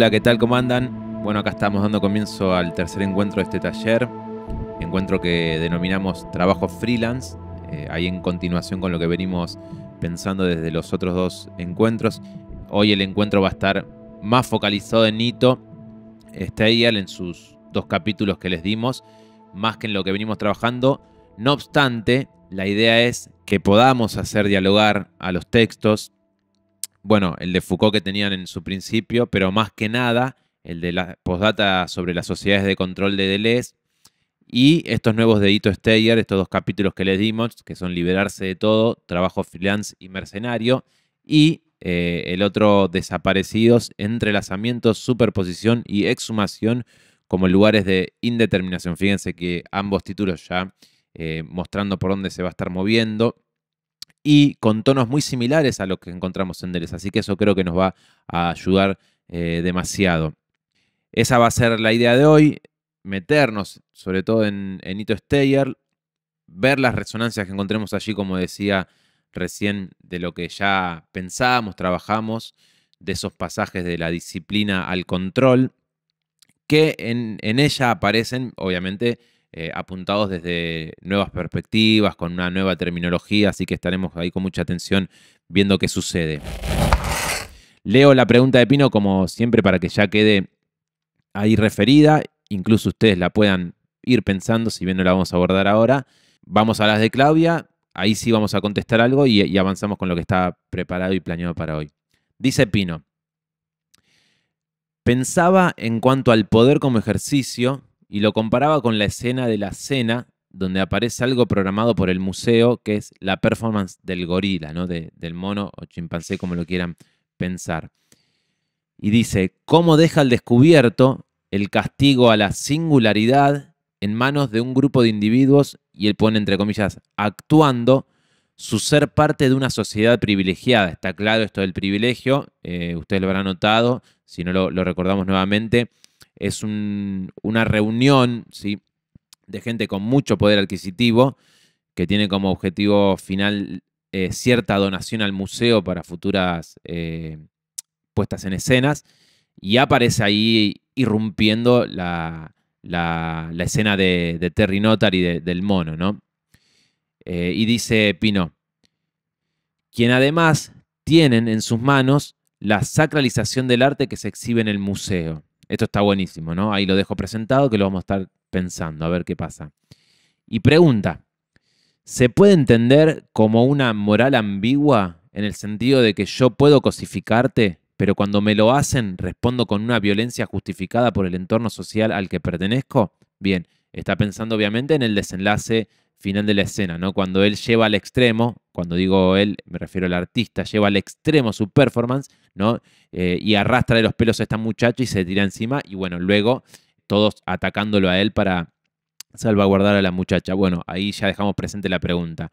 Hola, ¿qué tal? ¿Cómo andan? Bueno, acá estamos dando comienzo al tercer encuentro de este taller, encuentro que denominamos trabajo freelance, eh, ahí en continuación con lo que venimos pensando desde los otros dos encuentros. Hoy el encuentro va a estar más focalizado en Nito Steyer en sus dos capítulos que les dimos, más que en lo que venimos trabajando. No obstante, la idea es que podamos hacer dialogar a los textos, bueno, el de Foucault que tenían en su principio, pero más que nada el de la postdata sobre las sociedades de control de Deleuze y estos nuevos de Ito Steyer, estos dos capítulos que les dimos, que son Liberarse de todo, Trabajo freelance y Mercenario, y eh, el otro Desaparecidos, Entrelazamientos, Superposición y Exhumación como lugares de indeterminación. Fíjense que ambos títulos ya eh, mostrando por dónde se va a estar moviendo y con tonos muy similares a lo que encontramos en Deleuze. Así que eso creo que nos va a ayudar eh, demasiado. Esa va a ser la idea de hoy, meternos sobre todo en, en Ito Steyer, ver las resonancias que encontremos allí, como decía recién, de lo que ya pensábamos, trabajamos, de esos pasajes de la disciplina al control, que en, en ella aparecen, obviamente, eh, apuntados desde nuevas perspectivas, con una nueva terminología, así que estaremos ahí con mucha atención viendo qué sucede. Leo la pregunta de Pino como siempre para que ya quede ahí referida, incluso ustedes la puedan ir pensando, si bien no la vamos a abordar ahora. Vamos a las de Claudia, ahí sí vamos a contestar algo y, y avanzamos con lo que está preparado y planeado para hoy. Dice Pino, pensaba en cuanto al poder como ejercicio y lo comparaba con la escena de la cena donde aparece algo programado por el museo, que es la performance del gorila, ¿no? del mono o chimpancé, como lo quieran pensar. Y dice, ¿cómo deja al descubierto el castigo a la singularidad en manos de un grupo de individuos, y él pone entre comillas, actuando su ser parte de una sociedad privilegiada? Está claro esto del privilegio, eh, ustedes lo habrán notado, si no lo recordamos nuevamente es una reunión ¿sí? de gente con mucho poder adquisitivo que tiene como objetivo final eh, cierta donación al museo para futuras eh, puestas en escenas y aparece ahí irrumpiendo la, escena de, Terry Notar y del mono, ¿no? Eh, y dice Pino, quien además tienen en sus manos la sacralización del arte que se exhibe en el museo. Esto está buenísimo, ¿no? Ahí lo dejo presentado que lo vamos a estar pensando, a ver qué pasa. Y pregunta, ¿se puede entender como una moral ambigua en el sentido de que yo puedo cosificarte, pero cuando me lo hacen respondo con una violencia justificada por el entorno social al que pertenezco? Bien, está pensando obviamente en el desenlace final de la escena, ¿no? Cuando él lleva al extremo, cuando digo él, me refiero al artista, lleva al extremo su performance, ¿no? Eh, y arrastra de los pelos a esta muchacha y se tira encima, y bueno, luego todos atacándolo a él para salvaguardar a la muchacha. Bueno, ahí ya dejamos presente la pregunta.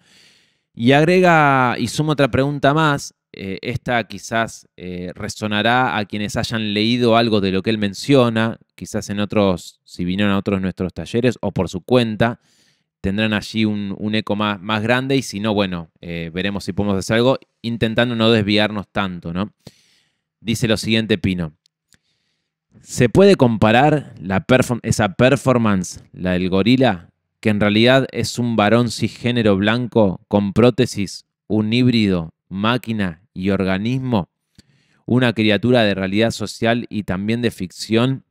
Y agrega y suma otra pregunta más. Eh, esta quizás eh, resonará a quienes hayan leído algo de lo que él menciona, quizás en otros, si vinieron a otros nuestros talleres o por su cuenta tendrán allí un, eco más, grande y si no, bueno, eh, veremos si podemos hacer algo intentando no desviarnos tanto, ¿no? Dice lo siguiente Pino. ¿Se puede comparar esa performance, la del gorila, que en realidad es un varón cisgénero blanco con prótesis, un híbrido, máquina y organismo? Una criatura de realidad social y también de ficción.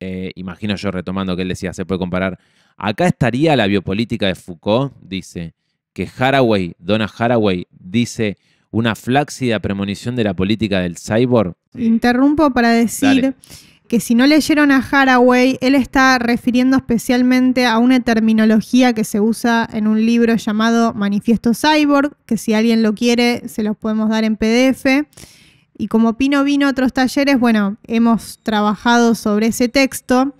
Eh, imagino yo retomando que él decía, se puede comparar Acá estaría la biopolítica de Foucault, dice, que Haraway, Donna Haraway, dice una flácida premonición de la política del cyborg. Interrumpo para decir que si no leyeron a Haraway, él está refiriendo especialmente a una terminología que se usa en un libro llamado Manifiesto Cyborg, que si alguien lo quiere se los podemos dar en PDF. Y como Pino vino a otros talleres, bueno, hemos trabajado sobre ese texto.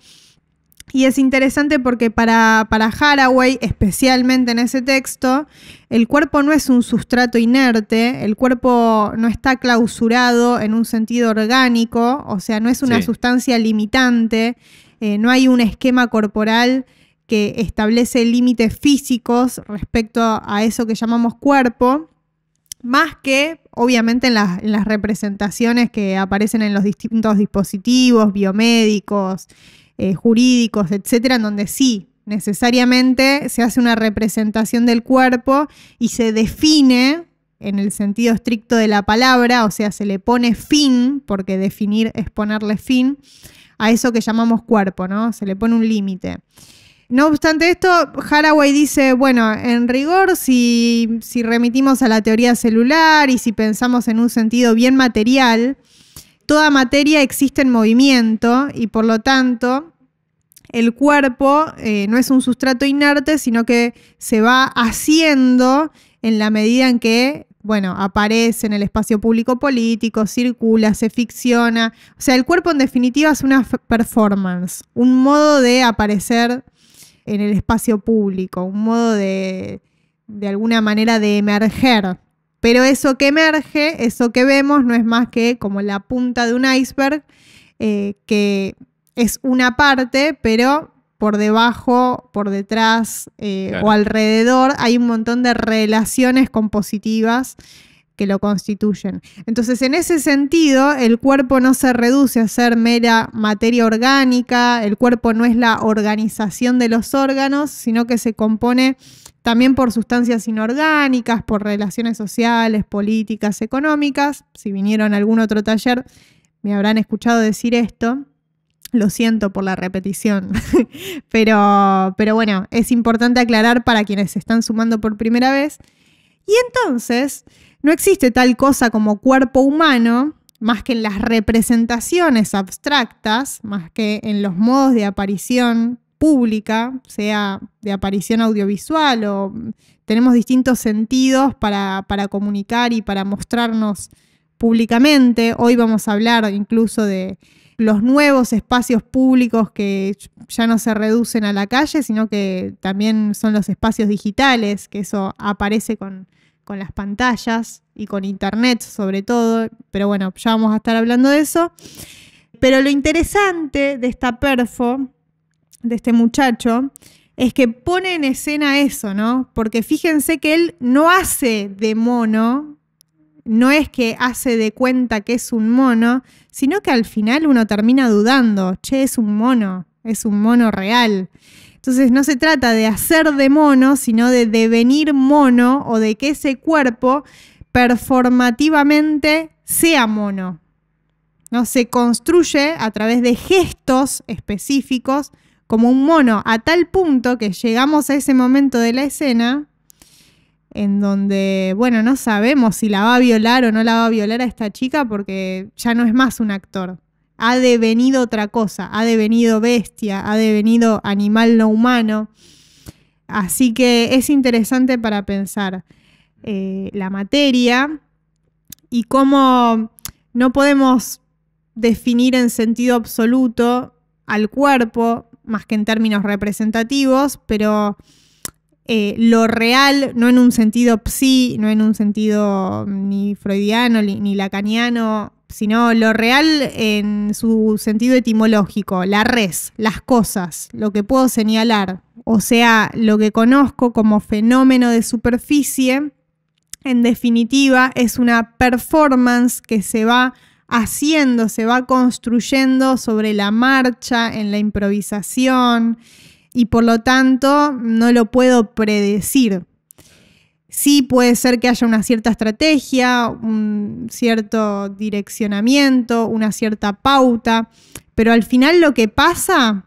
Y es interesante porque para, para Haraway, especialmente en ese texto, el cuerpo no es un sustrato inerte, el cuerpo no está clausurado en un sentido orgánico, o sea, no es una sustancia limitante, eh, no hay un esquema corporal que establece límites físicos respecto a eso que llamamos cuerpo. más que obviamente en, las representaciones que aparecen en los distintos dispositivos biomédicos, eh, jurídicos, etcétera, en donde sí, necesariamente se hace una representación del cuerpo y se define en el sentido estricto de la palabra, o sea, se le pone fin, porque definir es ponerle fin, a eso que llamamos cuerpo, ¿no? Se le pone un límite. No obstante esto, Haraway dice, bueno, en rigor, si, si remitimos a la teoría celular y si pensamos en un sentido bien material, toda materia existe en movimiento y por lo tanto el cuerpo eh, no es un sustrato inerte, sino que se va haciendo en la medida en que, bueno, aparece en el espacio público político, circula, se ficciona. O sea, el cuerpo en definitiva es una performance, un modo de aparecer en el espacio público, un modo de, de alguna manera de emerger. Pero eso que emerge, eso que vemos, no es más que como la punta de un iceberg eh, que es una parte, pero por debajo, por detrás eh, o alrededor hay un montón de relaciones compositivas que lo constituyen. Entonces, en ese sentido, el cuerpo no se reduce a ser mera materia orgánica, el cuerpo no es la organización de los órganos, sino que se compone también por sustancias inorgánicas, por relaciones sociales, políticas, económicas. Si vinieron a algún otro taller, me habrán escuchado decir esto. Lo siento por la repetición, pero, pero bueno, es importante aclarar para quienes se están sumando por primera vez. Y entonces, no existe tal cosa como cuerpo humano, más que en las representaciones abstractas, más que en los modos de aparición pública, sea de aparición audiovisual o tenemos distintos sentidos para, para comunicar y para mostrarnos públicamente. Hoy vamos a hablar incluso de los nuevos espacios públicos que ya no se reducen a la calle, sino que también son los espacios digitales, que eso aparece con, las pantallas y con internet sobre todo, pero bueno, ya vamos a estar hablando de eso. Pero lo interesante de esta perfo, de este muchacho, es que pone en escena eso, ¿no? Porque fíjense que él no hace de mono no es que hace de cuenta que es un mono, sino que al final uno termina dudando, che, es un mono, es un mono real. Entonces no se trata de hacer de mono, sino de devenir mono o de que ese cuerpo performativamente sea mono. ¿no? Se construye a través de gestos específicos como un mono, a tal punto que llegamos a ese momento de la escena en donde, bueno, no sabemos si la va a violar o no la va a violar a esta chica porque ya no es más un actor. Ha devenido otra cosa, ha devenido bestia, ha devenido animal no humano. Así que es interesante para pensar eh, la materia y cómo no podemos definir en sentido absoluto al cuerpo, más que en términos representativos, pero eh, lo real, no en un sentido psi, no en un sentido ni freudiano ni, lacaniano, sino lo real en su sentido etimológico, la res, las cosas, lo que puedo señalar, o sea, lo que conozco como fenómeno de superficie, en definitiva, es una performance que se va haciendo, se va construyendo sobre la marcha, en la improvisación, y por lo tanto no lo puedo predecir. Sí puede ser que haya una cierta estrategia, un cierto direccionamiento, una cierta pauta, pero al final lo que pasa,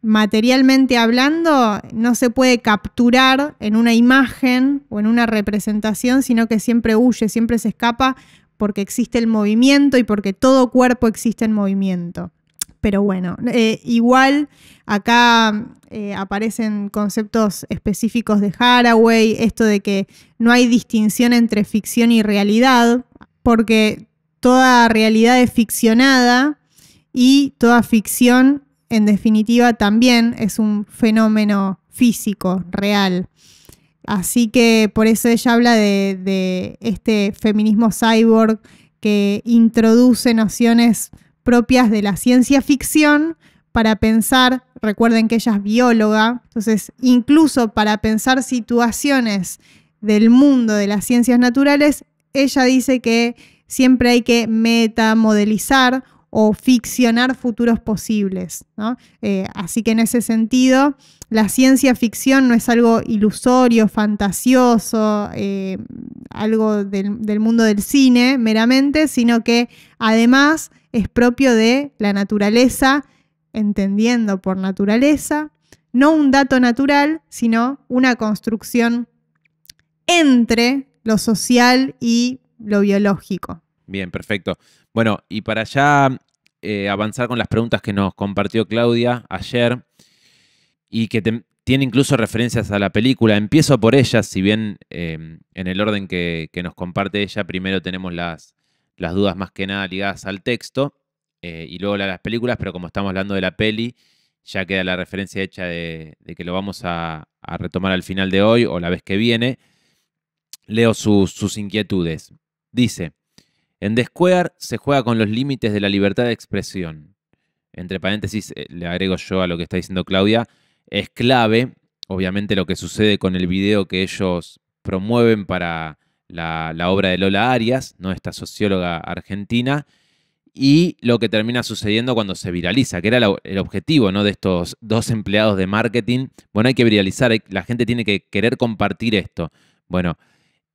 materialmente hablando, no se puede capturar en una imagen o en una representación, sino que siempre huye, siempre se escapa porque existe el movimiento y porque todo cuerpo existe en movimiento. Pero bueno, eh, igual acá eh, aparecen conceptos específicos de Haraway, esto de que no hay distinción entre ficción y realidad, porque toda realidad es ficcionada y toda ficción, en definitiva, también es un fenómeno físico, real. Así que por eso ella habla de, de este feminismo cyborg que introduce nociones propias de la ciencia ficción para pensar, recuerden que ella es bióloga, entonces incluso para pensar situaciones del mundo de las ciencias naturales, ella dice que siempre hay que metamodelizar o ficcionar futuros posibles. Eh, así que en ese sentido, la ciencia ficción no es algo ilusorio, fantasioso, eh, algo del, mundo del cine meramente, sino que además es propio de la naturaleza, entendiendo por naturaleza, no un dato natural, sino una construcción entre lo social y lo biológico. Bien, perfecto. Bueno, y para ya eh, avanzar con las preguntas que nos compartió Claudia ayer y que tiene incluso referencias a la película, empiezo por ellas, si bien em, en el orden que, nos comparte ella, primero tenemos las, las dudas más que nada ligadas al texto eh, y luego las películas, pero como estamos hablando de la peli, ya queda la referencia hecha de, que lo vamos a, retomar al final de hoy o la vez que viene. Leo sus inquietudes. Dice, en The Square se juega con los límites de la libertad de expresión. Entre paréntesis, eh, le agrego yo a lo que está diciendo Claudia, es clave, obviamente, lo que sucede con el video que ellos promueven para la, obra de Lola Arias, ¿no? esta socióloga argentina, y lo que termina sucediendo cuando se viraliza, que era el objetivo ¿no? de estos dos empleados de marketing. Bueno, hay que viralizar, la gente tiene que querer compartir esto. Bueno,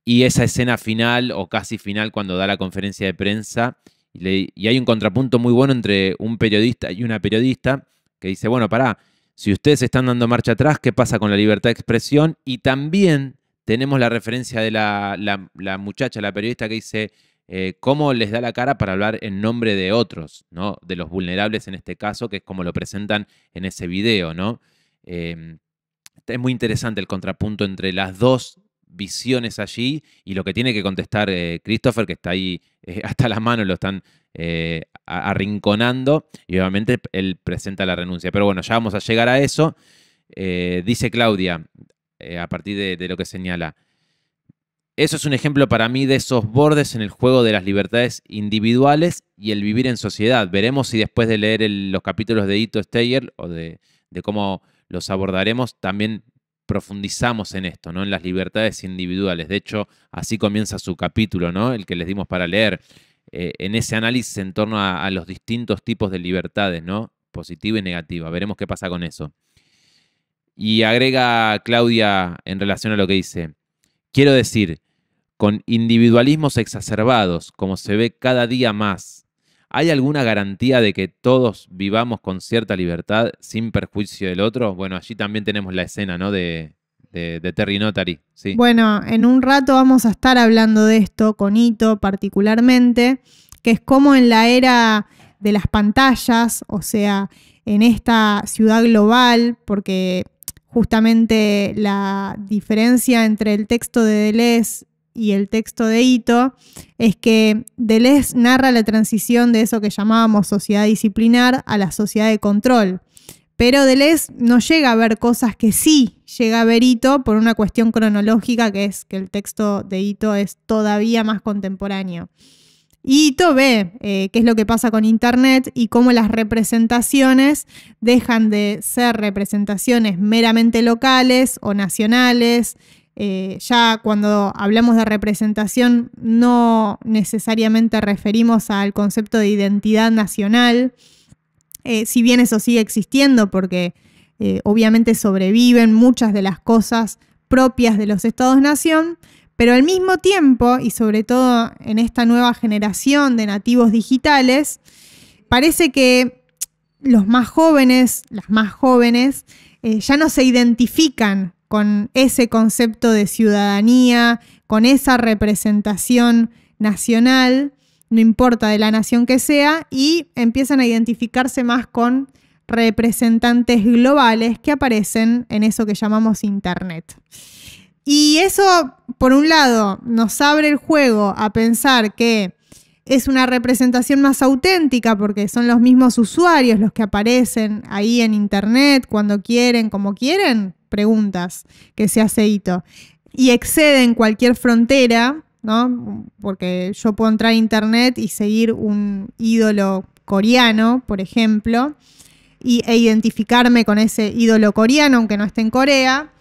y esa escena final o casi final cuando da la conferencia de prensa. Y, hay un contrapunto muy bueno entre un periodista y una periodista que dice, bueno, pará, si ustedes están dando marcha atrás, ¿qué pasa con la libertad de expresión? Y también tenemos la referencia de la, muchacha, la periodista que dice, eh, cómo les da la cara para hablar en nombre de otros, ¿no? De los vulnerables en este caso, que es como lo presentan en ese video, ¿no? Eh, es muy interesante el contrapunto entre las dos visiones allí y lo que tiene que contestar eh, Christopher, que está ahí eh, hasta las manos, lo están arrinconando y obviamente él presenta la renuncia. Pero bueno, ya vamos a llegar a eso. dice Claudia, a partir de, lo que señala, eso es un ejemplo para mí de esos bordes en el juego de las libertades individuales y el vivir en sociedad. Veremos si después de leer los capítulos de Ito Steyer o de, cómo los abordaremos, también profundizamos en esto, ¿no? En las libertades individuales. De hecho, así comienza su capítulo, ¿no? El que les dimos para leer. Eh, en ese análisis en torno a, los distintos tipos de libertades, ¿no? Positiva y negativa. Veremos qué pasa con eso. Y agrega Claudia en relación a lo que dice. Quiero decir, con individualismos exacerbados, como se ve cada día más, ¿hay alguna garantía de que todos vivamos con cierta libertad sin perjuicio del otro? Bueno, allí también tenemos la escena, ¿no? De, Terry Notary. ¿sí? Bueno, en un rato vamos a estar hablando de esto con Ito particularmente, que es como en la era de las pantallas, o sea, en esta ciudad global, porque justamente la diferencia entre el texto de Deleuze y el texto de Ito es que Deleuze narra la transición de eso que llamábamos sociedad disciplinar a la sociedad de control. Pero Deleuze no llega a ver cosas que sí llega a ver Ito por una cuestión cronológica que es que el texto de Ito es todavía más contemporáneo. Y Ito ve eh, qué es lo que pasa con Internet y cómo las representaciones dejan de ser representaciones meramente locales o nacionales eh, ya cuando hablamos de representación no necesariamente referimos al concepto de identidad nacional, eh, si bien eso sigue existiendo porque eh, obviamente sobreviven muchas de las cosas propias de los estados-nación, pero al mismo tiempo, y sobre todo en esta nueva generación de nativos digitales, parece que los más jóvenes, las más jóvenes, ya no se identifican con ese concepto de ciudadanía, con esa representación nacional, no importa de la nación que sea, y empiezan a identificarse más con representantes globales que aparecen en eso que llamamos Internet. Y eso, por un lado, nos abre el juego a pensar que es una representación más auténtica porque son los mismos usuarios los que aparecen ahí en Internet cuando quieren, como quieren, preguntas que se hace Ito. Y exceden cualquier frontera, ¿no? Porque yo puedo entrar a internet y seguir un ídolo coreano, por ejemplo, y, e identificarme con ese ídolo coreano, aunque no esté en Corea,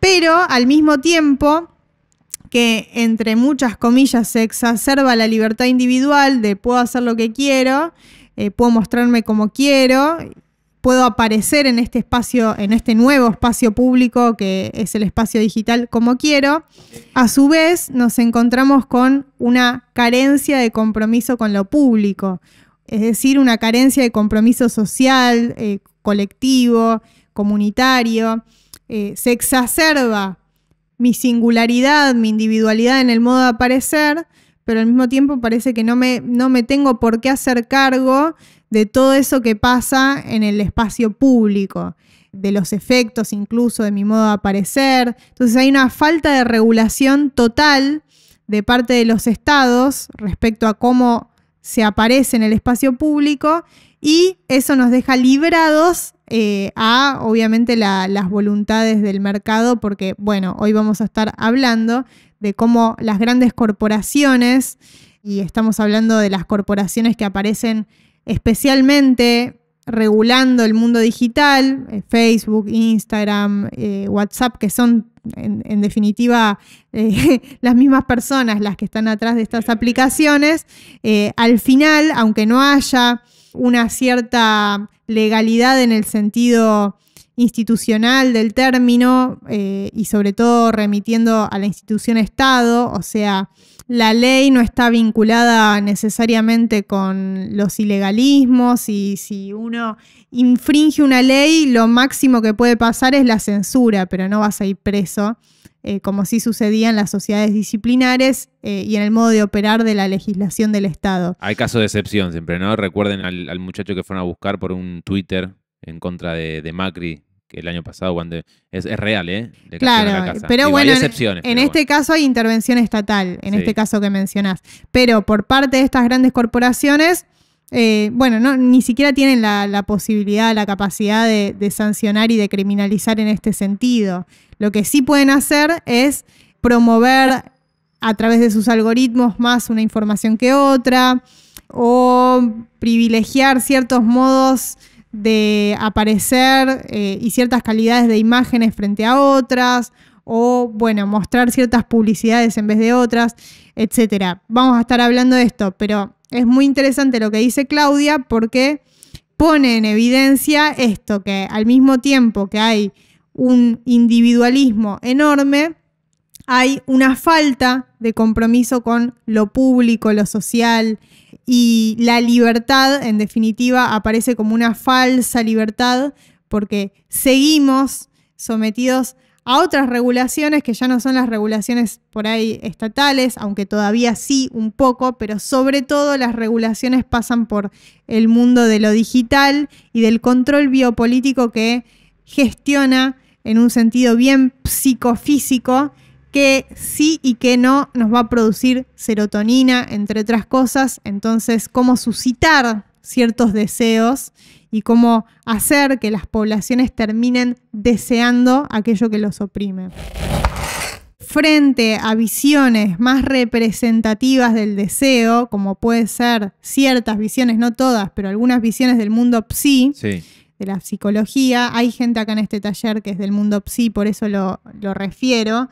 pero al mismo tiempo que entre muchas comillas se exacerba la libertad individual de puedo hacer lo que quiero, eh, puedo mostrarme como quiero, puedo aparecer en este espacio, en este nuevo espacio público que es el espacio digital como quiero. A su vez, nos encontramos con una carencia de compromiso con lo público, es decir, una carencia de compromiso social, eh, colectivo, comunitario. Eh, se exacerba mi singularidad, mi individualidad en el modo de aparecer, pero al mismo tiempo parece que no me, no me tengo por qué hacer cargo de todo eso que pasa en el espacio público, de los efectos incluso de mi modo de aparecer. Entonces hay una falta de regulación total de parte de los estados respecto a cómo se aparece en el espacio público y eso nos deja librados eh, a, obviamente, las voluntades del mercado, porque, bueno, hoy vamos a estar hablando de cómo las grandes corporaciones, y estamos hablando de las corporaciones que aparecen especialmente regulando el mundo digital, eh, Facebook, Instagram, eh, WhatsApp, que son en, definitiva las mismas personas las que están atrás de estas aplicaciones, al final, aunque no haya una cierta legalidad en el sentido institucional del término eh, y sobre todo remitiendo a la institución Estado, o sea, la ley no está vinculada necesariamente con los ilegalismos y si uno infringe una ley, lo máximo que puede pasar es la censura, pero no vas a ir preso. Eh, como sí sucedía en las sociedades disciplinares eh, y en el modo de operar de la legislación del Estado. Hay casos de excepción siempre, ¿no? Recuerden al, muchacho que fueron a buscar por un Twitter en contra de, Macri que el año pasado cuando es, real, ¿eh? claro, pero bueno, en, este caso hay intervención estatal, en este caso que mencionás. Pero por parte de estas grandes corporaciones, eh, bueno, no, ni siquiera tienen la, posibilidad, la capacidad de, sancionar y de criminalizar en este sentido. Lo que sí pueden hacer es promover a través de sus algoritmos más una información que otra o privilegiar ciertos modos de aparecer eh, y ciertas calidades de imágenes frente a otras o, bueno, mostrar ciertas publicidades en vez de otras, etc. Vamos a estar hablando de esto, pero es muy interesante lo que dice Claudia porque pone en evidencia esto, que al mismo tiempo que hay un individualismo enorme, hay una falta de compromiso con lo público, lo social y la libertad, en definitiva, aparece como una falsa libertad porque seguimos sometidos a otras regulaciones que ya no son las regulaciones por ahí estatales, aunque todavía sí un poco, pero sobre todo las regulaciones pasan por el mundo de lo digital y del control biopolítico que gestiona en un sentido bien psicofísico que sí y que no nos va a producir serotonina, entre otras cosas. Entonces, cómo suscitar ciertos deseos y cómo hacer que las poblaciones terminen deseando aquello que los oprime. Frente a visiones más representativas del deseo, como puede ser ciertas visiones, no todas, pero algunas visiones del mundo psi, de la psicología, hay gente acá en este taller que es del mundo psi, por eso lo, lo refiero.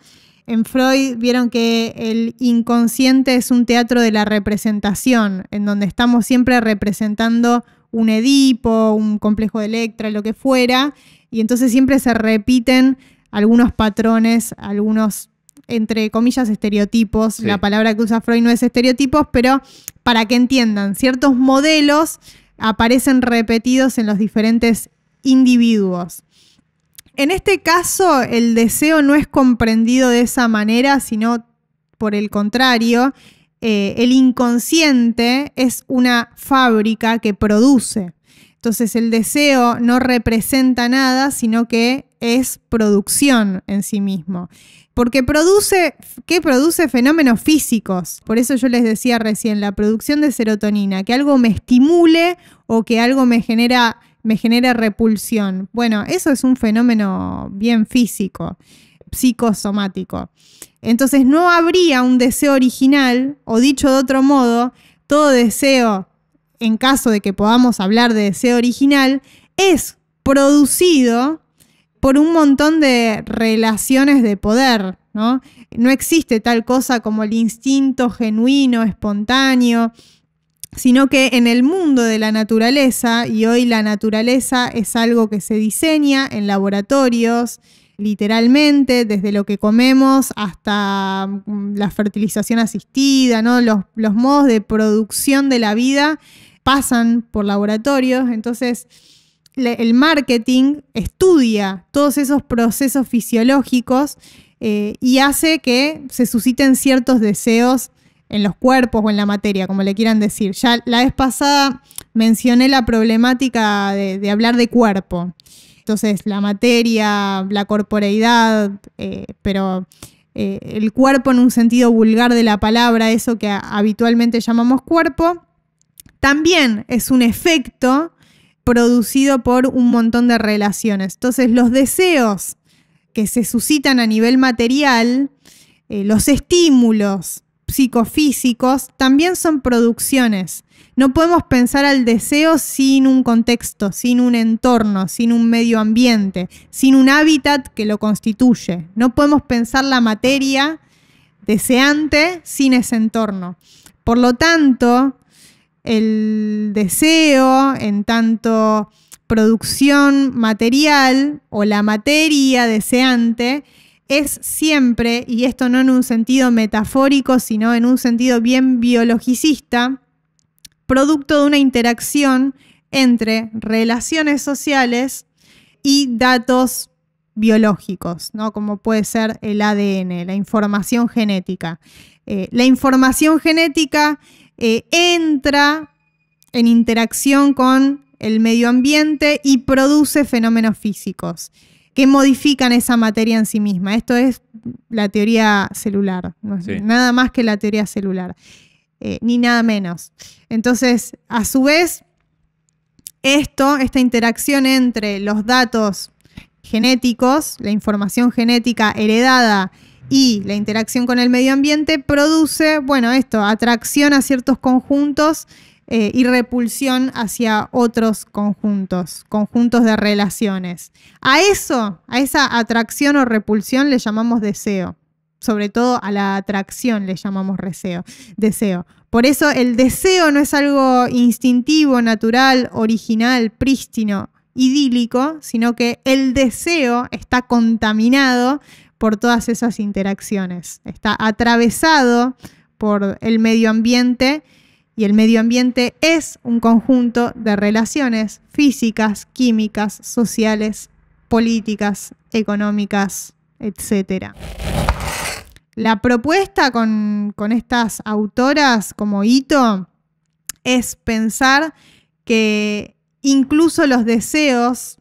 En Freud vieron que el inconsciente es un teatro de la representación, en donde estamos siempre representando un Edipo, un complejo de Electra, lo que fuera, y entonces siempre se repiten algunos patrones, algunos, entre comillas, estereotipos. La palabra que usa Freud no es estereotipos, pero para que entiendan, ciertos modelos aparecen repetidos en los diferentes individuos. En este caso, el deseo no es comprendido de esa manera, sino por el contrario, eh, el inconsciente es una fábrica que produce. Entonces el deseo no representa nada, sino que es producción en sí mismo. Porque produce, ¿qué produce? Fenómenos físicos. Por eso yo les decía recién, la producción de serotonina, que algo me estimule o que algo me genera, me genera repulsión. Bueno, eso es un fenómeno bien físico, psicosomático. Entonces no habría un deseo original, o dicho de otro modo, todo deseo, en caso de que podamos hablar de deseo original, es producido por un montón de relaciones de poder, ¿no? No existe tal cosa como el instinto genuino, espontáneo, sino que en el mundo de la naturaleza, y hoy la naturaleza es algo que se diseña en laboratorios, literalmente, desde lo que comemos hasta mm, la fertilización asistida, los modos de producción de la vida pasan por laboratorios, entonces el marketing estudia todos esos procesos fisiológicos eh, y hace que se susciten ciertos deseos en los cuerpos o en la materia, como le quieran decir. Ya la vez pasada mencioné la problemática de hablar de cuerpo. Entonces, la materia, la corporeidad, eh, pero eh, el cuerpo en un sentido vulgar de la palabra, eso que habitualmente llamamos cuerpo, también es un efecto producido por un montón de relaciones. Entonces, los deseos que se suscitan a nivel material, eh, los estímulos psicofísicos, también son producciones no podemos pensar al deseo sin un contexto, sin un entorno, sin un medio ambiente, sin un hábitat que lo constituye. No podemos pensar la materia deseante sin ese entorno. Por lo tanto, el deseo en tanto producción material o la materia deseante es siempre, y esto no en un sentido metafórico, sino en un sentido bien biologicista, producto de una interacción entre relaciones sociales y datos biológicos, ¿no? como puede ser el ADN, la información genética. Eh, la información genética eh, entra en interacción con el medio ambiente y produce fenómenos físicos que modifican esa materia en sí misma. Esto es la teoría celular, nada más que la teoría celular. Eh, ni nada menos. Entonces, a su vez, esto, esta interacción entre los datos genéticos, la información genética heredada y la interacción con el medio ambiente produce, bueno, esto, atracción a ciertos conjuntos eh, y repulsión hacia otros conjuntos, conjuntos de relaciones. A eso, a esa atracción o repulsión le llamamos deseo sobre todo a la atracción le llamamos deseo. Por eso el deseo no es algo instintivo, natural, original, prístino, idílico, sino que el deseo está contaminado por todas esas interacciones, está atravesado por el medio ambiente y el medio ambiente es un conjunto de relaciones físicas, químicas, sociales, políticas, económicas, etc. La propuesta con, estas autoras como hito es pensar que incluso los deseos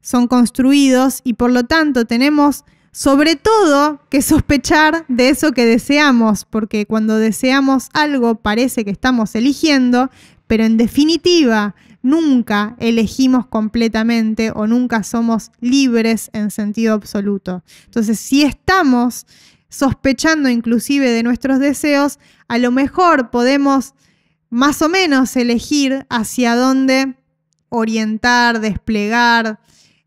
son construidos y por lo tanto tenemos sobre todo que sospechar de eso que deseamos, porque cuando deseamos algo parece que estamos eligiendo, pero en definitiva nunca elegimos completamente o nunca somos libres en sentido absoluto. Entonces, si estamos sospechando inclusive de nuestros deseos, a lo mejor podemos más o menos elegir hacia dónde orientar, desplegar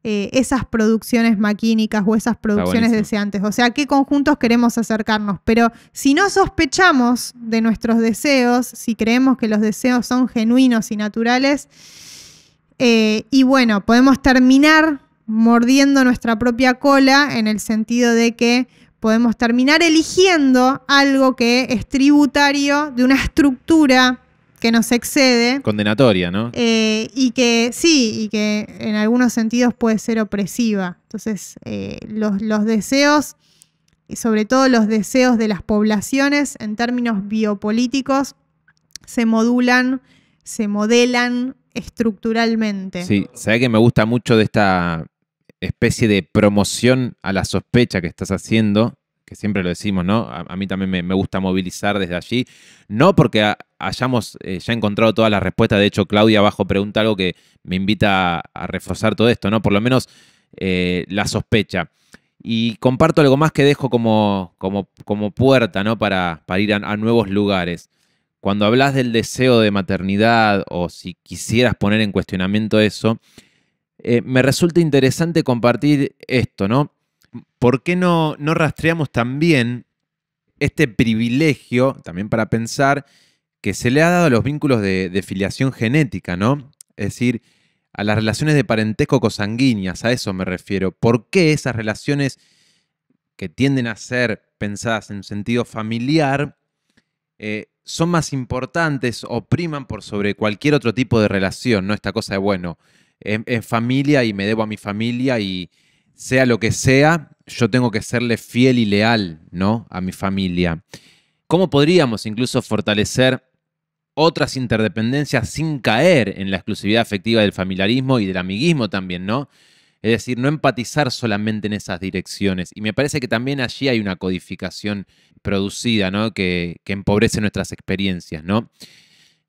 eh, esas producciones maquínicas o esas producciones deseantes. O sea, qué conjuntos queremos acercarnos. Pero si no sospechamos de nuestros deseos, si creemos que los deseos son genuinos y naturales, eh, y bueno, podemos terminar mordiendo nuestra propia cola en el sentido de que podemos terminar eligiendo algo que es tributario de una estructura que nos excede. Condenatoria, ¿no? Eh, y que sí, y que en algunos sentidos puede ser opresiva. Entonces, eh, los, los deseos, y sobre todo los deseos de las poblaciones en términos biopolíticos, se modulan, se modelan estructuralmente. Sí, sabe que me gusta mucho de esta especie de promoción a la sospecha que estás haciendo, que siempre lo decimos, ¿no? A, mí también me, gusta movilizar desde allí, no porque hayamos eh, ya encontrado todas las respuestas, de hecho Claudia abajo pregunta algo que me invita a, reforzar todo esto, ¿no? Por lo menos eh, la sospecha. Y comparto algo más que dejo como, como, como puerta, ¿no? Para, ir a nuevos lugares. Cuando hablas del deseo de maternidad o si quisieras poner en cuestionamiento eso, eh, me resulta interesante compartir esto, ¿no? ¿Por qué no, no rastreamos también este privilegio, también para pensar, que se le ha dado a los vínculos de, filiación genética, ¿no? Es decir, a las relaciones de parentesco cosanguíneas, a eso me refiero. ¿Por qué esas relaciones que tienden a ser pensadas en sentido familiar eh, son más importantes o priman por sobre cualquier otro tipo de relación, ¿no? Esta cosa de, bueno, en, familia y me debo a mi familia y sea lo que sea, yo tengo que serle fiel y leal, ¿no? A mi familia. ¿Cómo podríamos incluso fortalecer otras interdependencias sin caer en la exclusividad afectiva del familiarismo y del amiguismo también, ¿no? Es decir, no empatizar solamente en esas direcciones. Y me parece que también allí hay una codificación producida, ¿no? Que, empobrece nuestras experiencias, ¿no?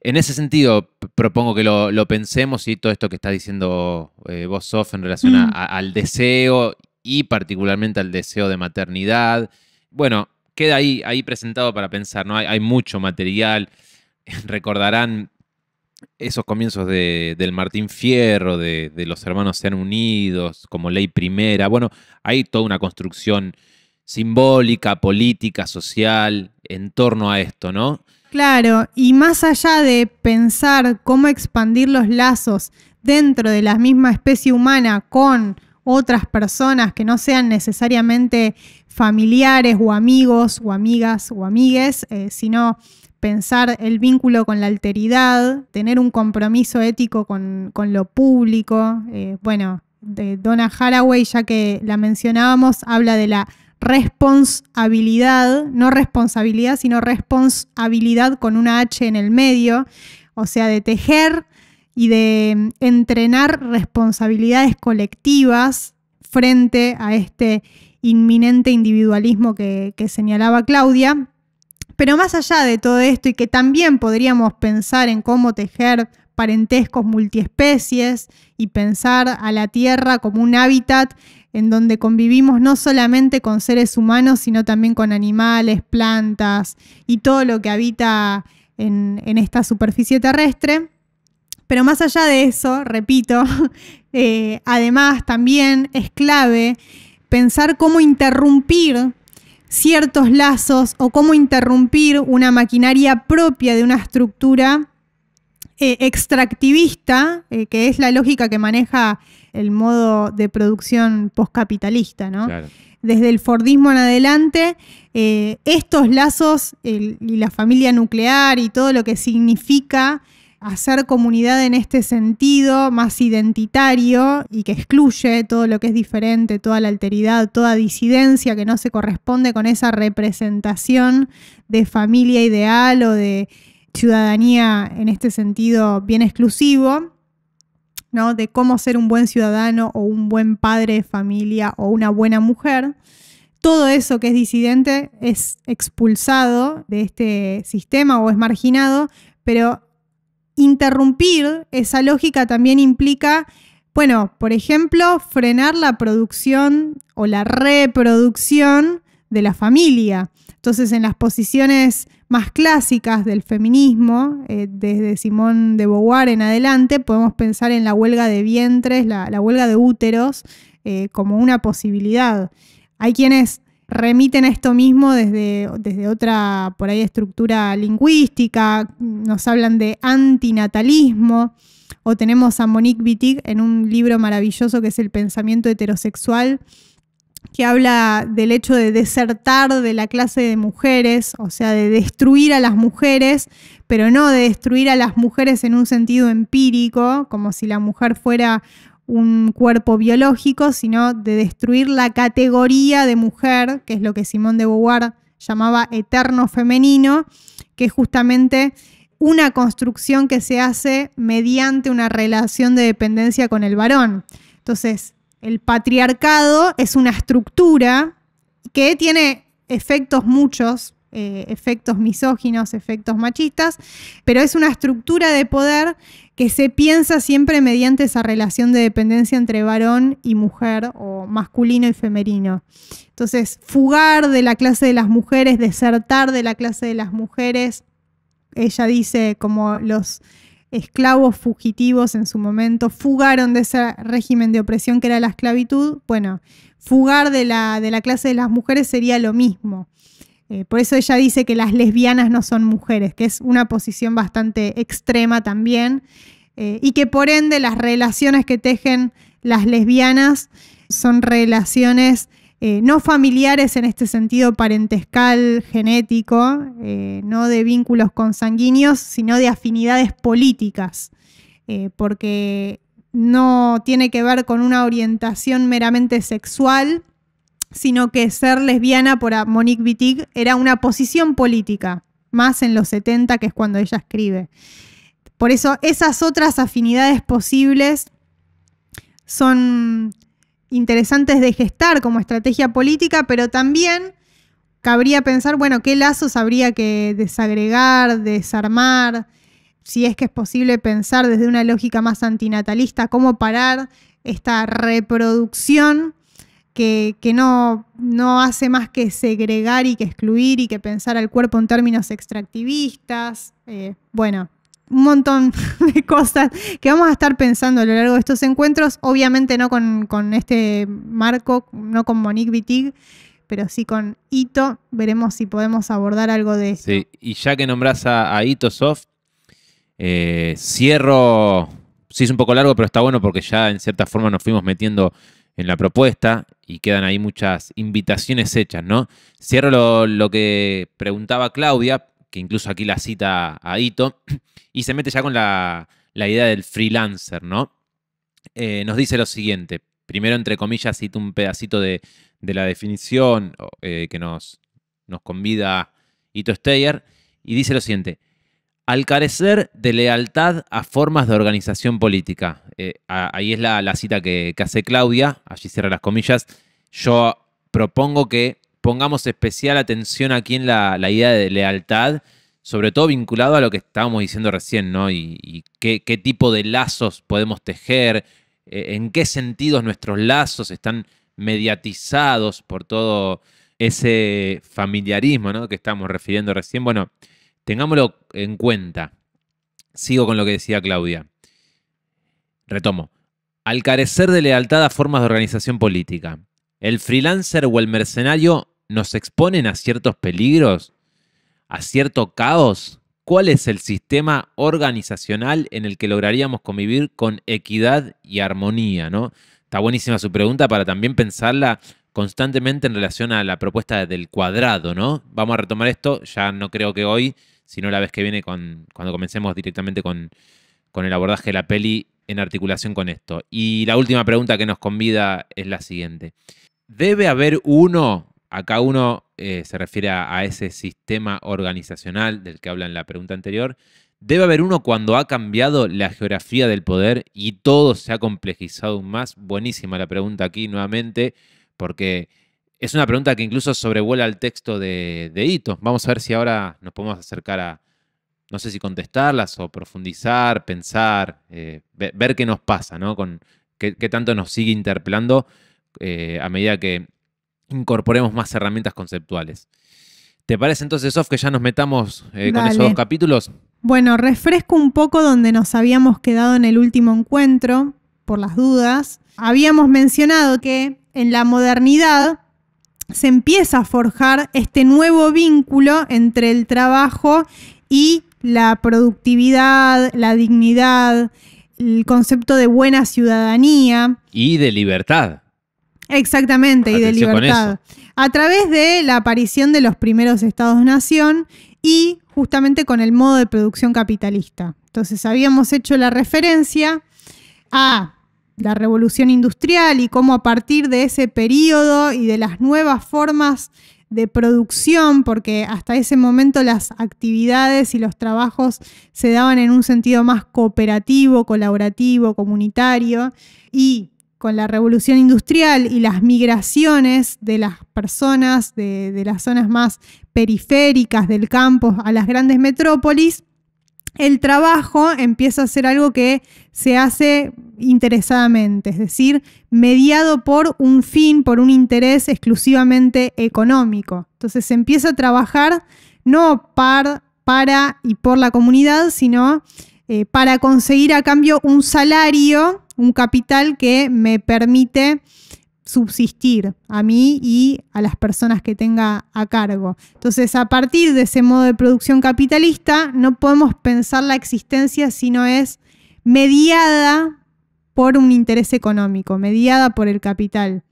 En ese sentido, propongo que lo, pensemos y todo esto que está diciendo eh, vos, Sof, en relación mm. al deseo y particularmente al deseo de maternidad. Bueno, queda ahí, ahí presentado para pensar, ¿no? hay mucho material. recordarán esos comienzos de, del Martín Fierro, de, los hermanos sean unidos, como ley primera. Bueno, hay toda una construcción simbólica, política, social, en torno a esto, ¿no? Claro, y más allá de pensar cómo expandir los lazos dentro de la misma especie humana con otras personas que no sean necesariamente familiares o amigos o amigas o amigues, eh, sino pensar el vínculo con la alteridad, tener un compromiso ético con, lo público. Eh, bueno, de Donna Haraway, ya que la mencionábamos, habla de la responsabilidad, no responsabilidad, sino responsabilidad con una H en el medio, o sea, de tejer y de entrenar responsabilidades colectivas frente a este inminente individualismo que señalaba Claudia. Pero más allá de todo esto y que también podríamos pensar en cómo tejer parentescos multiespecies y pensar a la Tierra como un hábitat en donde convivimos no solamente con seres humanos, sino también con animales, plantas y todo lo que habita en, esta superficie terrestre. Pero más allá de eso, repito, eh, además también es clave pensar cómo interrumpir ciertos lazos o cómo interrumpir una maquinaria propia de una estructura eh, extractivista, eh, que es la lógica que maneja el modo de producción postcapitalista, ¿no? Desde el Fordismo en adelante, eh, estos lazos y la familia nuclear y todo lo que significa hacer comunidad en este sentido más identitario y que excluye todo lo que es diferente, toda la alteridad, toda disidencia que no se corresponde con esa representación de familia ideal o de ciudadanía en este sentido bien exclusivo, ¿no? de cómo ser un buen ciudadano o un buen padre de familia o una buena mujer. Todo eso que es disidente es expulsado de este sistema o es marginado, pero interrumpir esa lógica también implica, bueno, por ejemplo, frenar la producción o la reproducción de la familia. Entonces, en las posiciones más clásicas del feminismo, eh, desde Simón de Beauvoir en adelante, podemos pensar en la huelga de vientres, la, huelga de úteros, eh, como una posibilidad. Hay quienes remiten a esto mismo desde, desde otra, por ahí, estructura lingüística, nos hablan de antinatalismo, o tenemos a Monique Wittig en un libro maravilloso que es El pensamiento heterosexual, que habla del hecho de desertar de la clase de mujeres, o sea, de destruir a las mujeres, pero no de destruir a las mujeres en un sentido empírico, como si la mujer fuera un cuerpo biológico, sino de destruir la categoría de mujer, que es lo que Simón de Beauvoir llamaba eterno femenino, que es justamente una construcción que se hace mediante una relación de dependencia con el varón. Entonces, el patriarcado es una estructura que tiene efectos muchos, eh, efectos misóginos, efectos machistas, pero es una estructura de poder que se piensa siempre mediante esa relación de dependencia entre varón y mujer o masculino y femenino. Entonces, fugar de la clase de las mujeres, desertar de la clase de las mujeres, ella dice como los esclavos fugitivos en su momento, fugaron de ese régimen de opresión que era la esclavitud, bueno, fugar de la, de la clase de las mujeres sería lo mismo. Eh, por eso ella dice que las lesbianas no son mujeres, que es una posición bastante extrema también, eh, y que por ende las relaciones que tejen las lesbianas son relaciones eh, no familiares en este sentido parentescal, genético, eh, no de vínculos consanguíneos, sino de afinidades políticas, eh, porque no tiene que ver con una orientación meramente sexual, sino que ser lesbiana por Monique Wittig era una posición política, más en los 70, que es cuando ella escribe. Por eso esas otras afinidades posibles son interesantes de gestar como estrategia política, pero también cabría pensar, bueno, qué lazos habría que desagregar, desarmar, si es que es posible pensar desde una lógica más antinatalista, cómo parar esta reproducción que, no, no, hace más que segregar y que excluir y que pensar al cuerpo en términos extractivistas. Eh, bueno, un montón de cosas que vamos a estar pensando a lo largo de estos encuentros, obviamente no con, este marco, no con Monique Wittig, pero sí con Ito, veremos si podemos abordar algo de esto. Sí, y ya que nombras a, Soft, eh, cierro, sí es un poco largo, pero está bueno porque ya en cierta forma nos fuimos metiendo en la propuesta y quedan ahí muchas invitaciones hechas, ¿no? Cierro lo, lo que preguntaba Claudia, que incluso aquí la cita a Ito, y se mete ya con la, idea del freelancer, ¿no? Eh, nos dice lo siguiente, primero entre comillas cito un pedacito de, la definición eh, que nos, nos convida Ito Steyer, y dice lo siguiente, al carecer de lealtad a formas de organización política. Eh, ahí es la, cita que, hace Claudia, allí cierra las comillas. Yo propongo que pongamos especial atención aquí en la, idea de lealtad, sobre todo vinculado a lo que estábamos diciendo recién, ¿no? Y, qué, tipo de lazos podemos tejer, eh, en qué sentidos nuestros lazos están mediatizados por todo ese familiarismo ¿no? que estamos refiriendo recién. Bueno, tengámoslo en cuenta. Sigo con lo que decía Claudia. Retomo. Al carecer de lealtad a formas de organización política, el freelancer o el mercenario nos exponen a ciertos peligros, a cierto caos? ¿Cuál es el sistema organizacional en el que lograríamos convivir con equidad y armonía? ¿no? Está buenísima su pregunta para también pensarla constantemente en relación a la propuesta del cuadrado, ¿no? Vamos a retomar esto, ya no creo que hoy, sino la vez que viene con, cuando comencemos directamente con, con el abordaje de la peli en articulación con esto. Y la última pregunta que nos convida es la siguiente. ¿Debe haber uno Acá uno eh, se refiere a, ese sistema organizacional del que habla en la pregunta anterior. Debe haber uno cuando ha cambiado la geografía del poder y todo se ha complejizado aún más. Buenísima la pregunta aquí nuevamente, porque es una pregunta que incluso sobrevuela el texto de, de Ito. Vamos a ver si ahora nos podemos acercar a, no sé si contestarlas o profundizar, pensar, eh, ver, qué nos pasa, ¿no? Con qué, tanto nos sigue interpelando eh, a medida que incorporemos más herramientas conceptuales. ¿Te parece entonces, Sof, que ya nos metamos eh, con esos dos capítulos? Bueno, refresco un poco donde nos habíamos quedado en el último encuentro, por las dudas. Habíamos mencionado que en la modernidad se empieza a forjar este nuevo vínculo entre el trabajo y la productividad, la dignidad, el concepto de buena ciudadanía. Y de libertad. Exactamente, y de libertad. A través de la aparición de los primeros estados-nación y justamente con el modo de producción capitalista. Entonces habíamos hecho la referencia a la revolución industrial y cómo a partir de ese periodo y de las nuevas formas de producción, porque hasta ese momento las actividades y los trabajos se daban en un sentido más cooperativo, colaborativo, comunitario, y con la revolución industrial y las migraciones de las personas de, las zonas más periféricas del campo a las grandes metrópolis, el trabajo empieza a ser algo que se hace interesadamente, es decir, mediado por un fin, por un interés exclusivamente económico. Entonces se empieza a trabajar no para y por la comunidad, sino eh, para conseguir a cambio un salario, un capital que me permite subsistir a mí y a las personas que tenga a cargo. Entonces, a partir de ese modo de producción capitalista, no podemos pensar la existencia si no es mediada por un interés económico, mediada por el capital.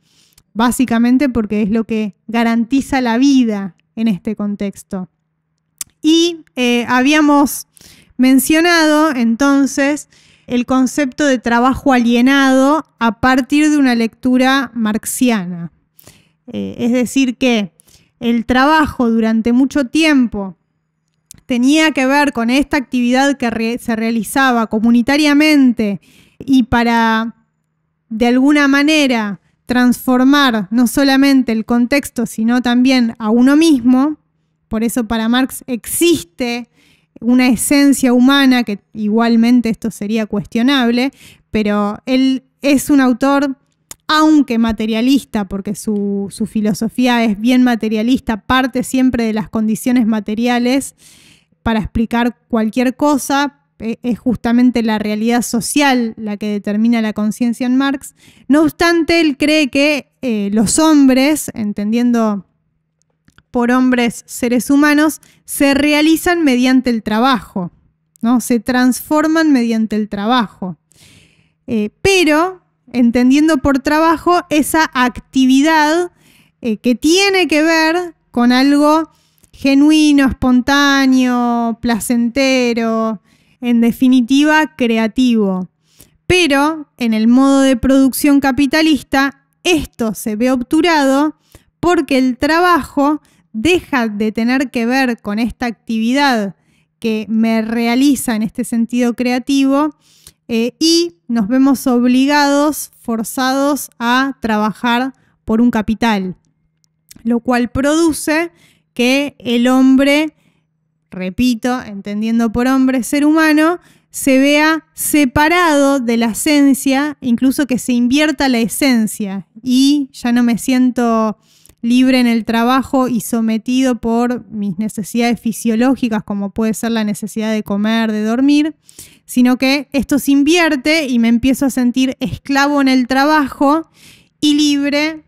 Básicamente porque es lo que garantiza la vida en este contexto. Y eh, habíamos mencionado entonces el concepto de trabajo alienado a partir de una lectura marxiana. Eh, es decir, que el trabajo durante mucho tiempo tenía que ver con esta actividad que se realizaba comunitariamente y para, de alguna manera, transformar no solamente el contexto, sino también a uno mismo. Por eso para Marx existe una esencia humana, que igualmente esto sería cuestionable, pero él es un autor, aunque materialista, porque su, filosofía es bien materialista, parte siempre de las condiciones materiales para explicar cualquier cosa, e, es justamente la realidad social la que determina la conciencia en Marx. No obstante, él cree que eh, los hombres, entendiendo por hombres seres humanos se realizan mediante el trabajo, ¿no? Se transforman mediante el trabajo. Eh, pero, entendiendo por trabajo esa actividad eh, que tiene que ver con algo genuino, espontáneo, placentero, en definitiva, creativo. Pero en el modo de producción capitalista, esto se ve obturado porque el trabajo deja de tener que ver con esta actividad que me realiza en este sentido creativo eh, y nos vemos obligados, forzados a trabajar por un capital, lo cual produce que el hombre, repito, entendiendo por hombre ser humano, se vea separado de la esencia, incluso que se invierta la esencia y ya no me siento libre en el trabajo y sometido por mis necesidades fisiológicas, como puede ser la necesidad de comer, de dormir, sino que esto se invierte y me empiezo a sentir esclavo en el trabajo y libre,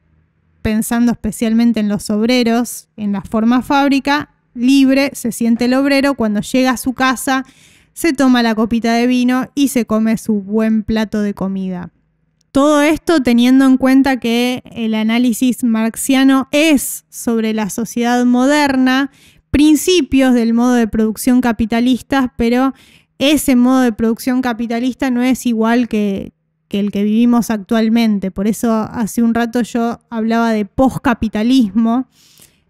pensando especialmente en los obreros, en la forma fábrica, libre se siente el obrero cuando llega a su casa, se toma la copita de vino y se come su buen plato de comida. Todo esto teniendo en cuenta que el análisis marxiano es sobre la sociedad moderna, principios del modo de producción capitalista, pero ese modo de producción capitalista no es igual que, el que vivimos actualmente. Por eso hace un rato yo hablaba de poscapitalismo,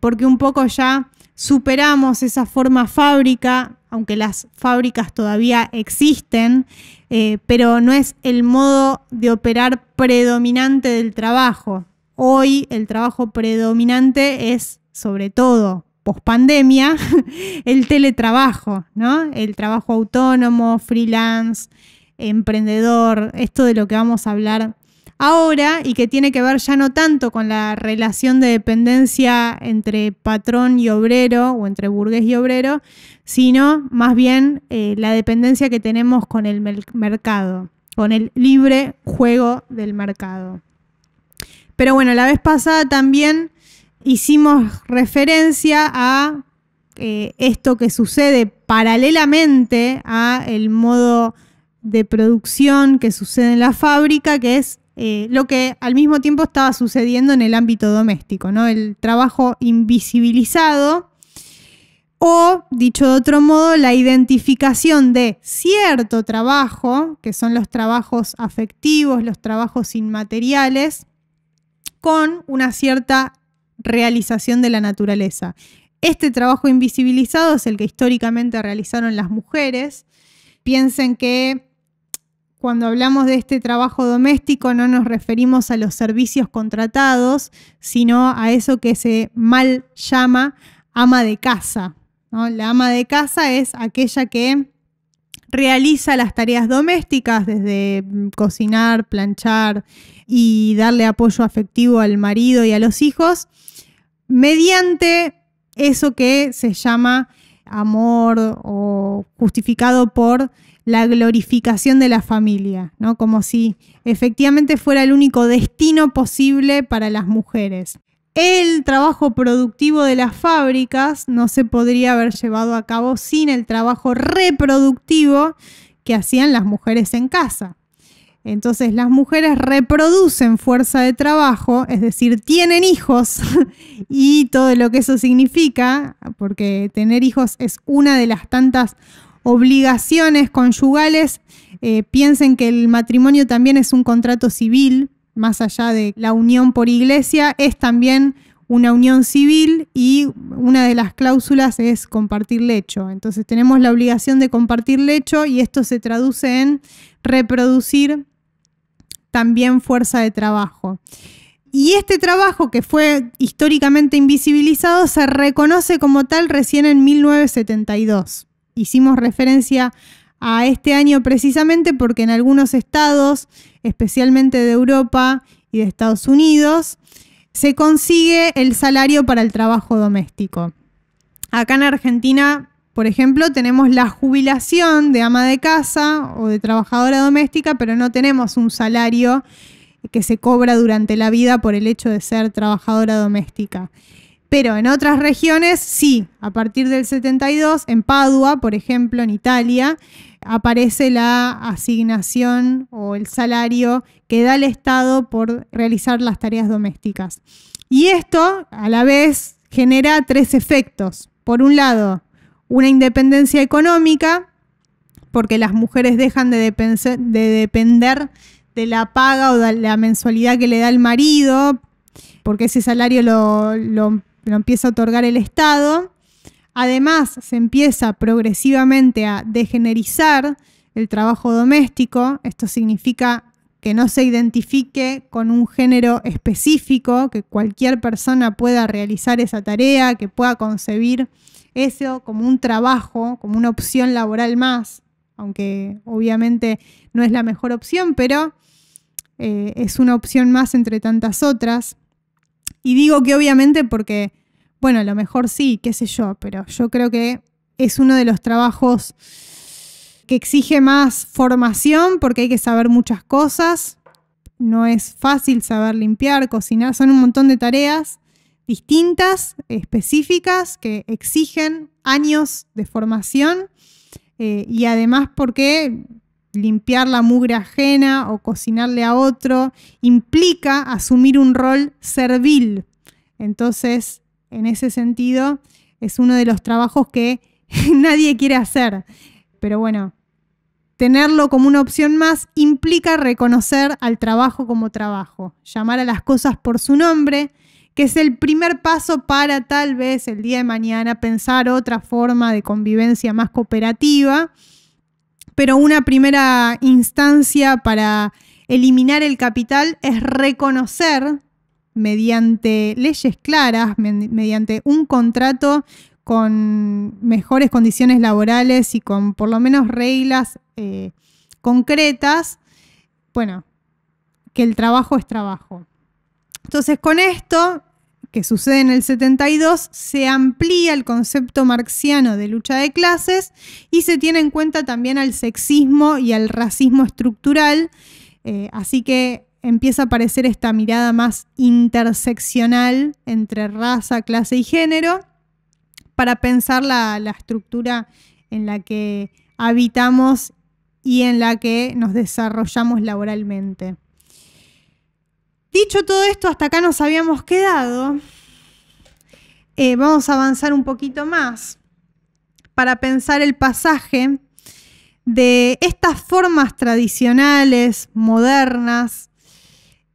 porque un poco ya superamos esa forma fábrica, aunque las fábricas todavía existen, eh, pero no es el modo de operar predominante del trabajo. Hoy el trabajo predominante es, sobre todo, pospandemia, el teletrabajo, ¿no? El trabajo autónomo, freelance, emprendedor, esto de lo que vamos a hablar ahora y que tiene que ver ya no tanto con la relación de dependencia entre patrón y obrero o entre burgués y obrero, sino más bien eh, la dependencia que tenemos con el mercado, con el libre juego del mercado. Pero bueno, la vez pasada también hicimos referencia a eh, esto que sucede paralelamente a el modo de producción que sucede en la fábrica, que es eh, lo que al mismo tiempo estaba sucediendo en el ámbito doméstico, ¿no? El trabajo invisibilizado o, dicho de otro modo, la identificación de cierto trabajo, que son los trabajos afectivos, los trabajos inmateriales, con una cierta realización de la naturaleza. Este trabajo invisibilizado es el que históricamente realizaron las mujeres. Piensen que cuando hablamos de este trabajo doméstico no nos referimos a los servicios contratados, sino a eso que se mal llama ama de casa. La ama de casa es aquella que realiza las tareas domésticas, desde cocinar, planchar y darle apoyo afectivo al marido y a los hijos, mediante eso que se llama amor o justificado por la glorificación de la familia, ¿no? Como si efectivamente fuera el único destino posible para las mujeres. El trabajo productivo de las fábricas no se podría haber llevado a cabo sin el trabajo reproductivo que hacían las mujeres en casa. Entonces las mujeres reproducen fuerza de trabajo, es decir, tienen hijos y todo lo que eso significa, porque tener hijos es una de las tantas obligaciones conyugales. Eh, piensen que el matrimonio también es un contrato civil, más allá de la unión por iglesia, es también una unión civil y una de las cláusulas es compartir lecho. Entonces tenemos la obligación de compartir lecho y esto se traduce en reproducir también fuerza de trabajo. Y este trabajo, que fue históricamente invisibilizado, se reconoce como tal recién en 1972. Hicimos referencia a este año precisamente porque en algunos estados, especialmente de Europa y de Estados Unidos, se consigue el salario para el trabajo doméstico. Acá en Argentina por ejemplo, tenemos la jubilación de ama de casa o de trabajadora doméstica, pero no tenemos un salario que se cobra durante la vida por el hecho de ser trabajadora doméstica. Pero en otras regiones sí, a partir del 72, en Padua, por ejemplo, en Italia, aparece la asignación o el salario que da el Estado por realizar las tareas domésticas. Y esto, a la vez, genera tres efectos. Por un lado, una independencia económica, porque las mujeres dejan de, depender de la paga o de la mensualidad que le da el marido, porque ese salario lo, lo empieza a otorgar el Estado. Además, se empieza progresivamente a degenerizar el trabajo doméstico. Esto significa que no se identifique con un género específico, que cualquier persona pueda realizar esa tarea, que pueda concebir eso como un trabajo, como una opción laboral más, aunque obviamente no es la mejor opción, pero eh, es una opción más entre tantas otras. Y digo que obviamente porque, bueno, a lo mejor sí, qué sé yo, pero yo creo que es uno de los trabajos que exige más formación porque hay que saber muchas cosas. No es fácil saber limpiar, cocinar, son un montón de tareas distintas, específicas, que exigen años de formación eh, y además porque limpiar la mugre ajena o cocinarle a otro implica asumir un rol servil. Entonces, en ese sentido, es uno de los trabajos que nadie quiere hacer. Pero bueno, tenerlo como una opción más implica reconocer al trabajo como trabajo, llamar a las cosas por su nombre, que es el primer paso para tal vez el día de mañana pensar otra forma de convivencia más cooperativa, pero una primera instancia para eliminar el capital es reconocer mediante leyes claras, mediante un contrato con mejores condiciones laborales y con por lo menos reglas eh, concretas, bueno, que el trabajo es trabajo. Entonces, con esto, que sucede en el 72, se amplía el concepto marxiano de lucha de clases y se tiene en cuenta también al sexismo y al racismo estructural. Eh, así que empieza a aparecer esta mirada más interseccional entre raza, clase y género para pensar la, la estructura en la que habitamos y en la que nos desarrollamos laboralmente. Dicho todo esto, hasta acá nos habíamos quedado. Eh, vamos a avanzar un poquito más para pensar el pasaje de estas formas tradicionales, modernas,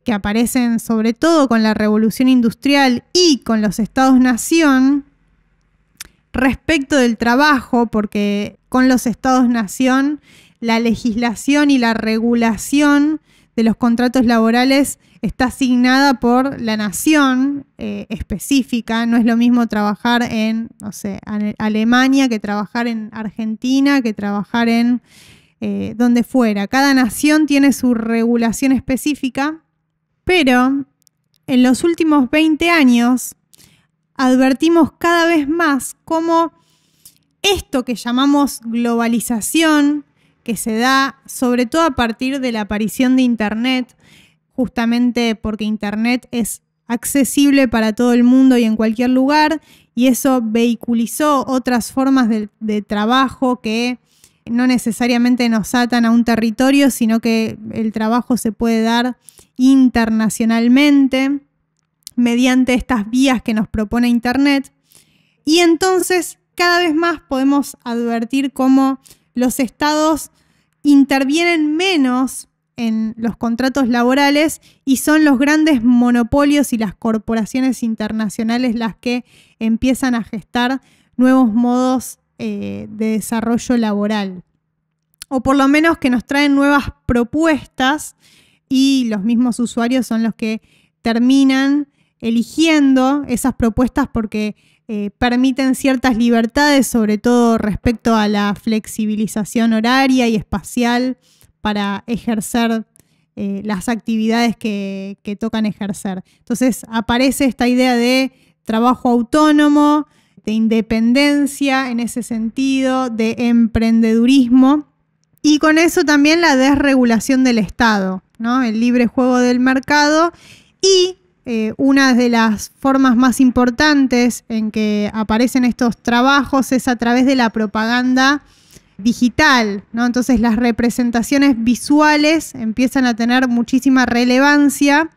que aparecen sobre todo con la revolución industrial y con los estados-nación, respecto del trabajo, porque con los estados-nación la legislación y la regulación de los contratos laborales está asignada por la nación eh, específica. No es lo mismo trabajar en, no sé, Alemania que trabajar en Argentina, que trabajar en eh, donde fuera. Cada nación tiene su regulación específica, pero en los últimos 20 años advertimos cada vez más cómo esto que llamamos globalización, que se da sobre todo a partir de la aparición de Internet, justamente porque Internet es accesible para todo el mundo y en cualquier lugar, y eso vehiculizó otras formas de, trabajo que no necesariamente nos atan a un territorio, sino que el trabajo se puede dar internacionalmente mediante estas vías que nos propone Internet. Y entonces cada vez más podemos advertir cómo los estados intervienen menos en los contratos laborales y son los grandes monopolios y las corporaciones internacionales las que empiezan a gestar nuevos modos eh, de desarrollo laboral. O por lo menos que nos traen nuevas propuestas y los mismos usuarios son los que terminan eligiendo esas propuestas porque eh, permiten ciertas libertades, sobre todo respecto a la flexibilización horaria y espacial para ejercer eh, las actividades que, que tocan ejercer. Entonces aparece esta idea de trabajo autónomo, de independencia en ese sentido, de emprendedurismo y con eso también la desregulación del Estado, ¿no? el libre juego del mercado y eh, una de las formas más importantes en que aparecen estos trabajos es a través de la propaganda digital, ¿no? Entonces las representaciones visuales empiezan a tener muchísima relevancia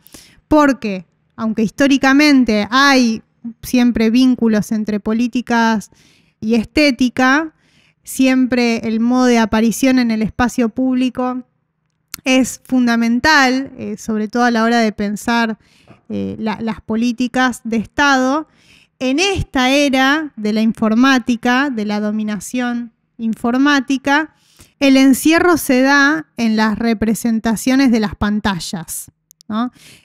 porque, aunque históricamente hay siempre vínculos entre políticas y estética, siempre el modo de aparición en el espacio público es fundamental, eh, sobre todo a la hora de pensar eh, las políticas de Estado. En esta era de la informática, de la dominación informática, el encierro se da en las representaciones de las pantallas.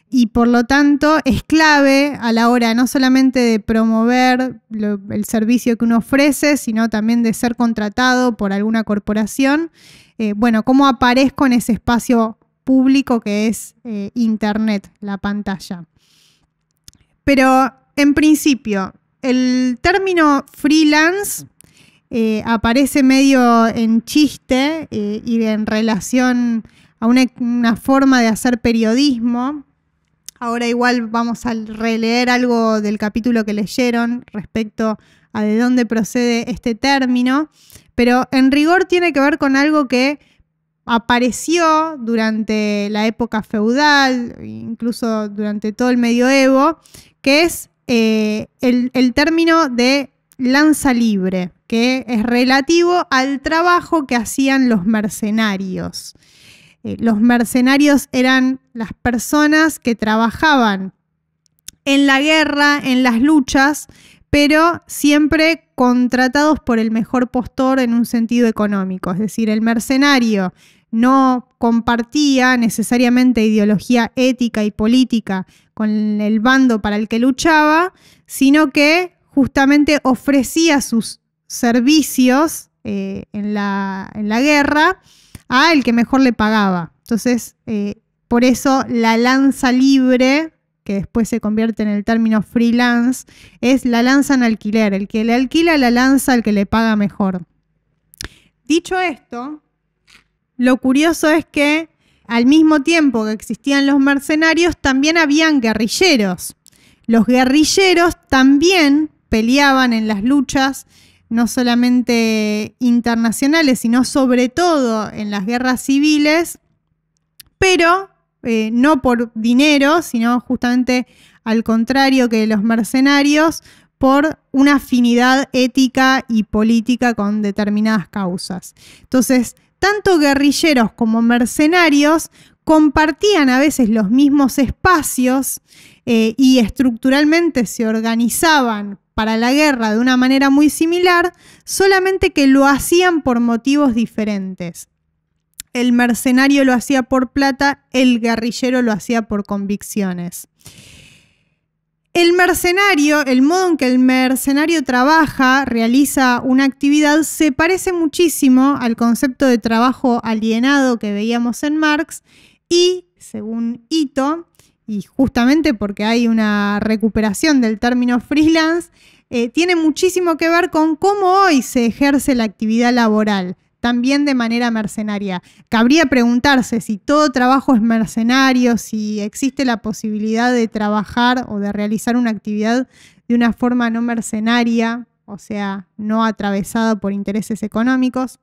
Y por lo tanto es clave a la hora no solamente de promover el servicio que uno ofrece, sino también de ser contratado por alguna corporación. Eh, bueno, cómo aparezco en ese espacio público que es eh, Internet, la pantalla. Pero en principio, el término freelance eh, aparece medio en chiste eh, y en relación a una, forma de hacer periodismo. Ahora igual vamos a releer algo del capítulo que leyeron respecto a de dónde procede este término, pero en rigor tiene que ver con algo que apareció durante la época feudal, incluso durante todo el medioevo, que es eh, el, término de lanza libre, que es relativo al trabajo que hacían los mercenarios. Eh, los mercenarios eran las personas que trabajaban en la guerra, en las luchas, pero siempre contratados por el mejor postor en un sentido económico. Es decir, el mercenario no compartía necesariamente ideología ética y política con el bando para el que luchaba, sino que justamente ofrecía sus servicios eh, en, la, guerra a el que mejor le pagaba. Entonces, eh, por eso la lanza libre, que después se convierte en el término freelance, es la lanza en alquiler, el que le alquila la lanza al que le paga mejor. Dicho esto, lo curioso es que al mismo tiempo que existían los mercenarios, también habían guerrilleros. Los guerrilleros también peleaban en las luchas, no solamente internacionales, sino sobre todo en las guerras civiles, pero eh, no por dinero, sino justamente al contrario que los mercenarios, por una afinidad ética y política con determinadas causas. Entonces, tanto guerrilleros como mercenarios compartían a veces los mismos espacios eh, y estructuralmente se organizaban para la guerra de una manera muy similar, solamente que lo hacían por motivos diferentes. El mercenario lo hacía por plata, el guerrillero lo hacía por convicciones. El mercenario, el modo en que el mercenario trabaja, realiza una actividad, se parece muchísimo al concepto de trabajo alienado que veíamos en Marx y, según Ito, y justamente porque hay una recuperación del término freelance, eh, tiene muchísimo que ver con cómo hoy se ejerce la actividad laboral, también de manera mercenaria. Cabría preguntarse si todo trabajo es mercenario, si existe la posibilidad de trabajar o de realizar una actividad de una forma no mercenaria, o sea, no atravesada por intereses económicos.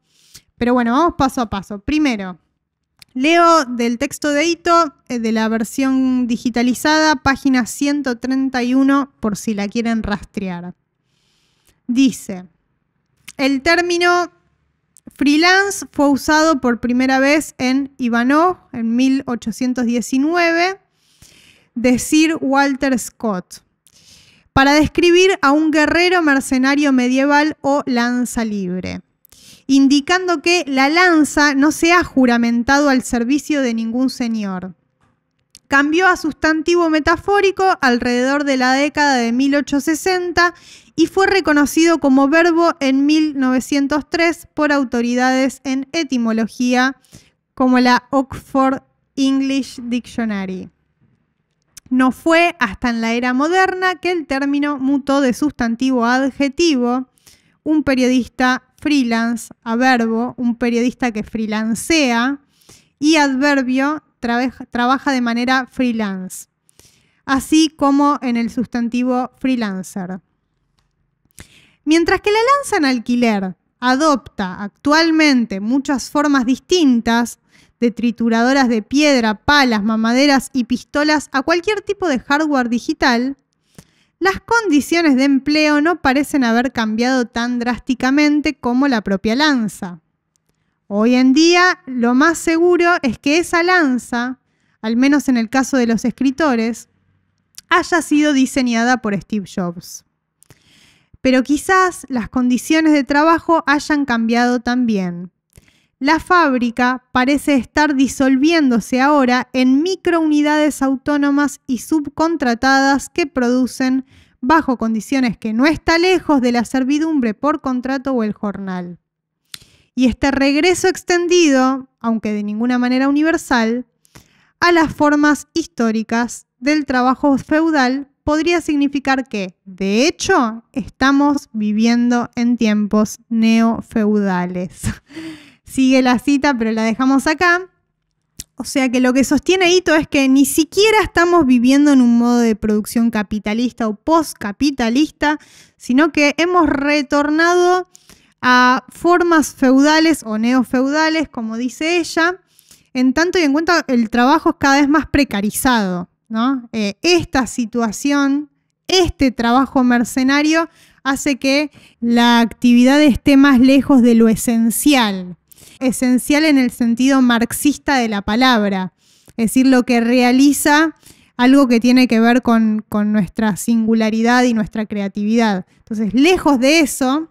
Pero bueno, vamos paso a paso. Primero, leo del texto de Ito, eh, de la versión digitalizada, página 131, por si la quieren rastrear. Dice, el término freelance fue usado por primera vez en Ivanov en 1819 de Sir Walter Scott para describir a un guerrero mercenario medieval o lanza libre, indicando que la lanza no se ha juramentado al servicio de ningún señor. Cambió a sustantivo metafórico alrededor de la década de 1860 y fue reconocido como verbo en 1903 por autoridades en etimología como la Oxford English Dictionary. No fue hasta en la era moderna que el término mutó de sustantivo a adjetivo. Un periodista freelance a verbo, un periodista que freelancea y adverbio trabaja de manera freelance, así como en el sustantivo freelancer. Mientras que la lanza en alquiler adopta actualmente muchas formas distintas, de trituradoras de piedra, palas, mamaderas y pistolas a cualquier tipo de hardware digital, las condiciones de empleo no parecen haber cambiado tan drásticamente como la propia lanza. Hoy en día lo más seguro es que esa lanza, al menos en el caso de los escritores, haya sido diseñada por Steve Jobs. Pero quizás las condiciones de trabajo hayan cambiado también la fábrica parece estar disolviéndose ahora en microunidades autónomas y subcontratadas que producen bajo condiciones que no está lejos de la servidumbre por contrato o el jornal. Y este regreso extendido, aunque de ninguna manera universal, a las formas históricas del trabajo feudal podría significar que, de hecho, estamos viviendo en tiempos neofeudales. sigue la cita, pero la dejamos acá. O sea que lo que sostiene Ito es que ni siquiera estamos viviendo en un modo de producción capitalista o postcapitalista, sino que hemos retornado a formas feudales o neofeudales, como dice ella, en tanto y en cuenta el trabajo es cada vez más precarizado. Eh, esta situación, este trabajo mercenario, hace que la actividad esté más lejos de lo esencial, esencial en el sentido marxista de la palabra, es decir, lo que realiza algo que tiene que ver con, nuestra singularidad y nuestra creatividad. Entonces, lejos de eso,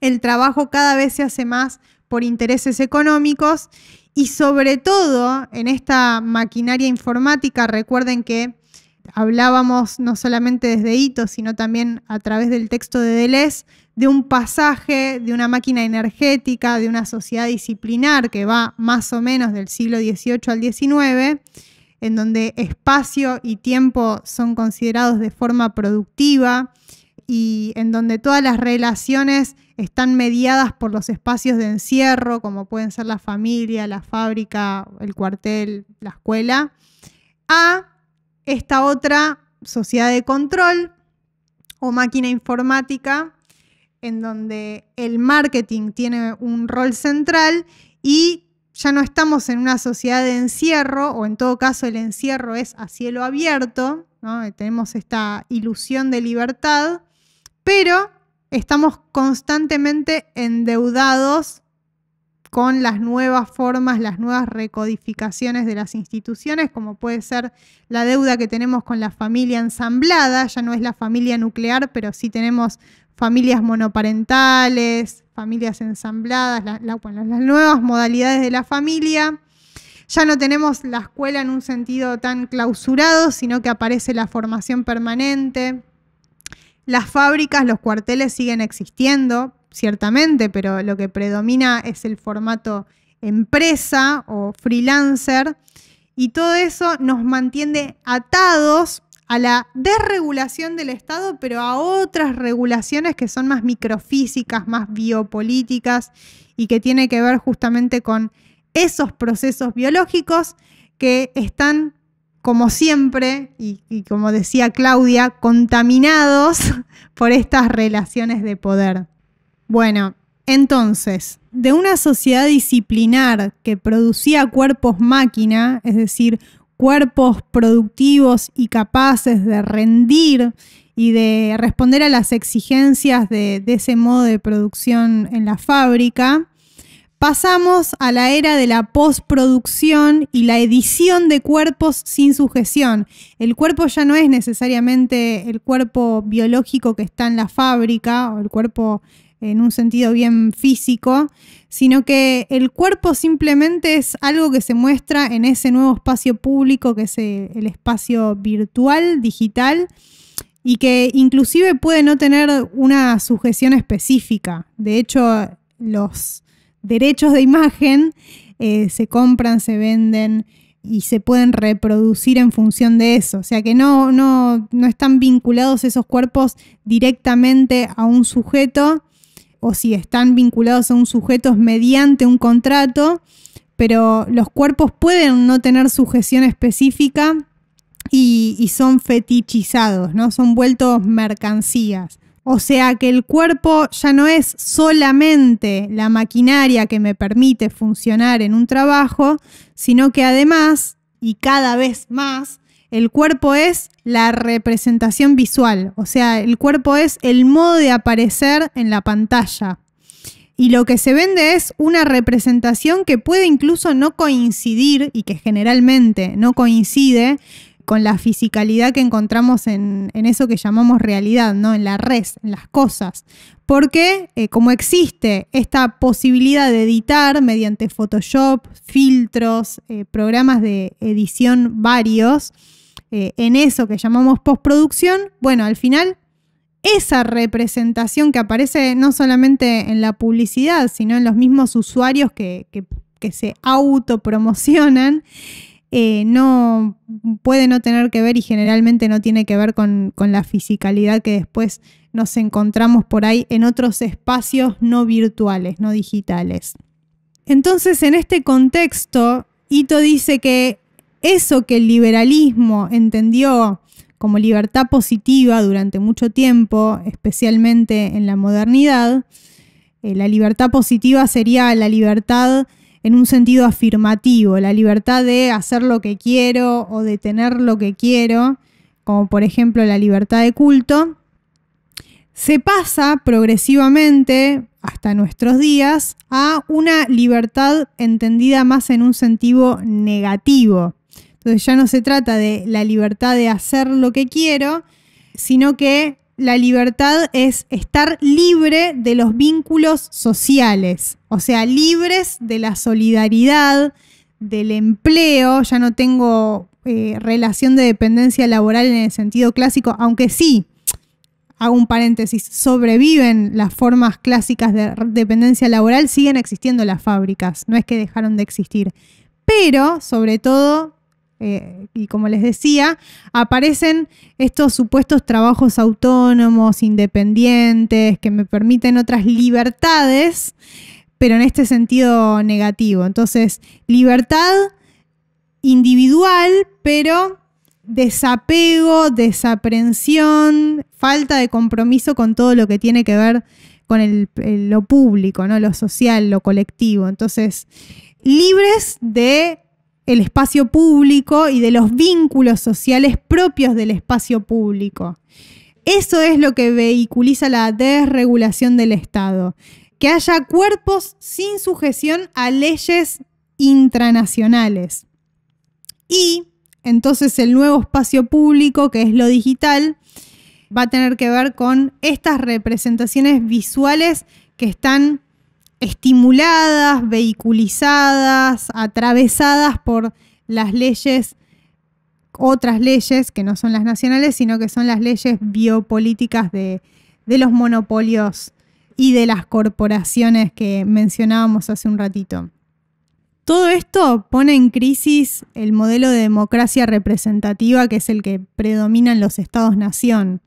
el trabajo cada vez se hace más por intereses económicos y sobre todo en esta maquinaria informática, recuerden que hablábamos no solamente desde Hito, sino también a través del texto de Deleuze, de un pasaje de una máquina energética, de una sociedad disciplinar que va más o menos del siglo XVIII al XIX, en donde espacio y tiempo son considerados de forma productiva y en donde todas las relaciones están mediadas por los espacios de encierro, como pueden ser la familia, la fábrica, el cuartel, la escuela, a esta otra sociedad de control o máquina informática en donde el marketing tiene un rol central y ya no estamos en una sociedad de encierro, o en todo caso el encierro es a cielo abierto, tenemos esta ilusión de libertad, pero estamos constantemente endeudados con las nuevas formas, las nuevas recodificaciones de las instituciones, como puede ser la deuda que tenemos con la familia ensamblada, ya no es la familia nuclear, pero sí tenemos familias monoparentales, familias ensambladas, las nuevas modalidades de la familia. Ya no tenemos la escuela en un sentido tan clausurado, sino que aparece la formación permanente. Las fábricas, los cuarteles siguen existiendo, ciertamente, pero lo que predomina es el formato empresa o freelancer. Y todo eso nos mantiene atados a la desregulación del Estado, pero a otras regulaciones que son más microfísicas, más biopolíticas y que tiene que ver justamente con esos procesos biológicos que están, como siempre, y, como decía Claudia, contaminados por estas relaciones de poder. Bueno, entonces, de una sociedad disciplinar que producía cuerpos máquina, es decir, cuerpos productivos y capaces de rendir y de responder a las exigencias de, ese modo de producción en la fábrica, pasamos a la era de la postproducción y la edición de cuerpos sin sujeción. El cuerpo ya no es necesariamente el cuerpo biológico que está en la fábrica o el cuerpo en un sentido bien físico, sino que el cuerpo simplemente es algo que se muestra en ese nuevo espacio público que es el espacio virtual, digital, y que inclusive puede no tener una sujeción específica. De hecho, los derechos de imagen eh, se compran, se venden y se pueden reproducir en función de eso. O sea que no, no, no están vinculados esos cuerpos directamente a un sujeto, o si están vinculados a un sujeto mediante un contrato, pero los cuerpos pueden no tener sujeción específica y, son fetichizados, ¿no? Son vueltos mercancías. O sea que el cuerpo ya no es solamente la maquinaria que me permite funcionar en un trabajo, sino que además, y cada vez más, el cuerpo es la representación visual, o sea, el cuerpo es el modo de aparecer en la pantalla. Y lo que se vende es una representación que puede incluso no coincidir y que generalmente no coincide con la fisicalidad que encontramos en, eso que llamamos realidad, ¿no? En la red, en las cosas. Porque eh, como existe esta posibilidad de editar mediante Photoshop, filtros, eh, programas de edición varios, eh, en eso que llamamos postproducción, bueno, al final esa representación que aparece no solamente en la publicidad, sino en los mismos usuarios que, se autopromocionan, eh, no puede no tener que ver y generalmente no tiene que ver con, con, la fisicalidad que después nos encontramos por ahí en otros espacios no virtuales, no digitales. Entonces, en este contexto, Ito dice que eso que el liberalismo entendió como libertad positiva durante mucho tiempo, especialmente en la modernidad, eh, la libertad positiva sería la libertad en un sentido afirmativo, la libertad de hacer lo que quiero o de tener lo que quiero, como por ejemplo la libertad de culto, se pasa progresivamente hasta nuestros días a una libertad entendida más en un sentido negativo, entonces ya no se trata de la libertad de hacer lo que quiero, sino que la libertad es estar libre de los vínculos sociales, o sea, libres de la solidaridad, del empleo, ya no tengo eh, relación de dependencia laboral en el sentido clásico, aunque sí, hago un paréntesis, sobreviven las formas clásicas de dependencia laboral, siguen existiendo las fábricas, no es que dejaron de existir, pero sobre todo eh, y como les decía, aparecen estos supuestos trabajos autónomos, independientes, que me permiten otras libertades, pero en este sentido negativo. Entonces, libertad individual, pero desapego, desaprensión, falta de compromiso con todo lo que tiene que ver con lo público, ¿no? lo social, lo colectivo. Entonces, libres de el espacio público y de los vínculos sociales propios del espacio público. Eso es lo que vehiculiza la desregulación del Estado, que haya cuerpos sin sujeción a leyes intranacionales. Y entonces el nuevo espacio público, que es lo digital, va a tener que ver con estas representaciones visuales que están estimuladas, vehiculizadas, atravesadas por las leyes, otras leyes que no son las nacionales, sino que son las leyes biopolíticas de, los monopolios y de las corporaciones que mencionábamos hace un ratito. Todo esto pone en crisis el modelo de democracia representativa que es el que predomina en los estados-nación.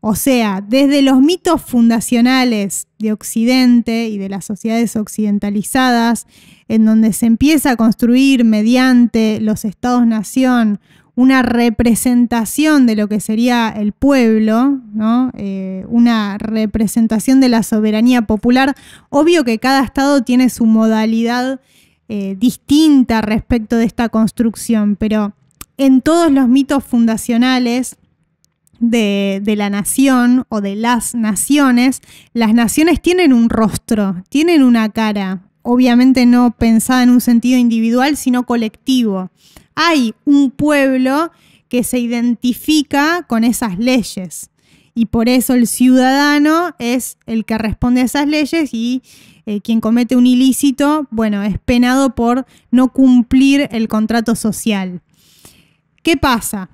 O sea, desde los mitos fundacionales de Occidente y de las sociedades occidentalizadas, en donde se empieza a construir mediante los estados-nación una representación de lo que sería el pueblo, eh, una representación de la soberanía popular. Obvio que cada estado tiene su modalidad eh, distinta respecto de esta construcción, pero en todos los mitos fundacionales de, la nación o de las naciones, las naciones tienen un rostro, tienen una cara, obviamente no pensada en un sentido individual, sino colectivo. Hay un pueblo que se identifica con esas leyes y por eso el ciudadano es el que responde a esas leyes y eh, quien comete un ilícito, bueno, es penado por no cumplir el contrato social. ¿Qué pasa?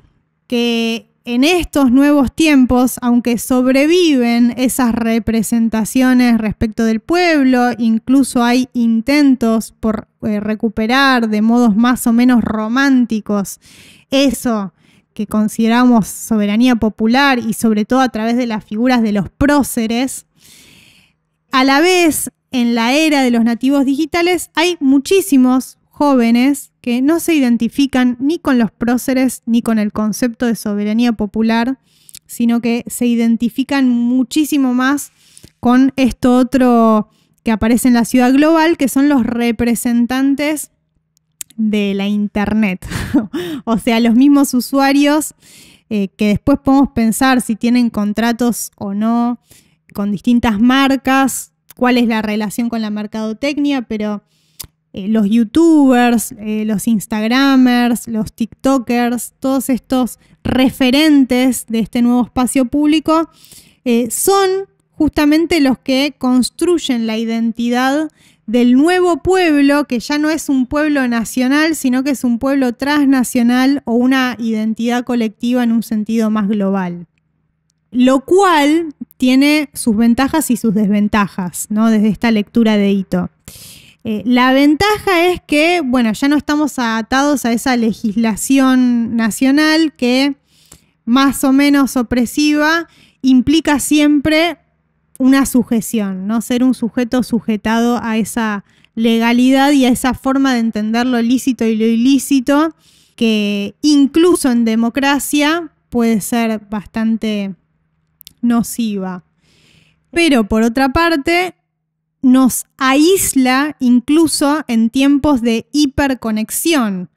Que en estos nuevos tiempos, aunque sobreviven esas representaciones respecto del pueblo, incluso hay intentos por eh, recuperar de modos más o menos románticos eso que consideramos soberanía popular y sobre todo a través de las figuras de los próceres, a la vez en la era de los nativos digitales hay muchísimos jóvenes que no se identifican ni con los próceres ni con el concepto de soberanía popular, sino que se identifican muchísimo más con esto otro que aparece en la ciudad global, que son los representantes de la Internet. o sea, los mismos usuarios eh, que después podemos pensar si tienen contratos o no con distintas marcas, cuál es la relación con la mercadotecnia, pero eh, los youtubers, eh, los instagramers, los tiktokers, todos estos referentes de este nuevo espacio público, eh, son justamente los que construyen la identidad del nuevo pueblo, que ya no es un pueblo nacional, sino que es un pueblo transnacional o una identidad colectiva en un sentido más global. Lo cual tiene sus ventajas y sus desventajas, ¿no? Desde esta lectura de Hito. Eh, la ventaja es que, bueno, ya no estamos atados a esa legislación nacional que más o menos opresiva implica siempre una sujeción, ¿no? Ser un sujeto sujetado a esa legalidad y a esa forma de entender lo lícito y lo ilícito, que incluso en democracia puede ser bastante nociva. Pero por otra parte, nos aísla incluso en tiempos de hiperconexión,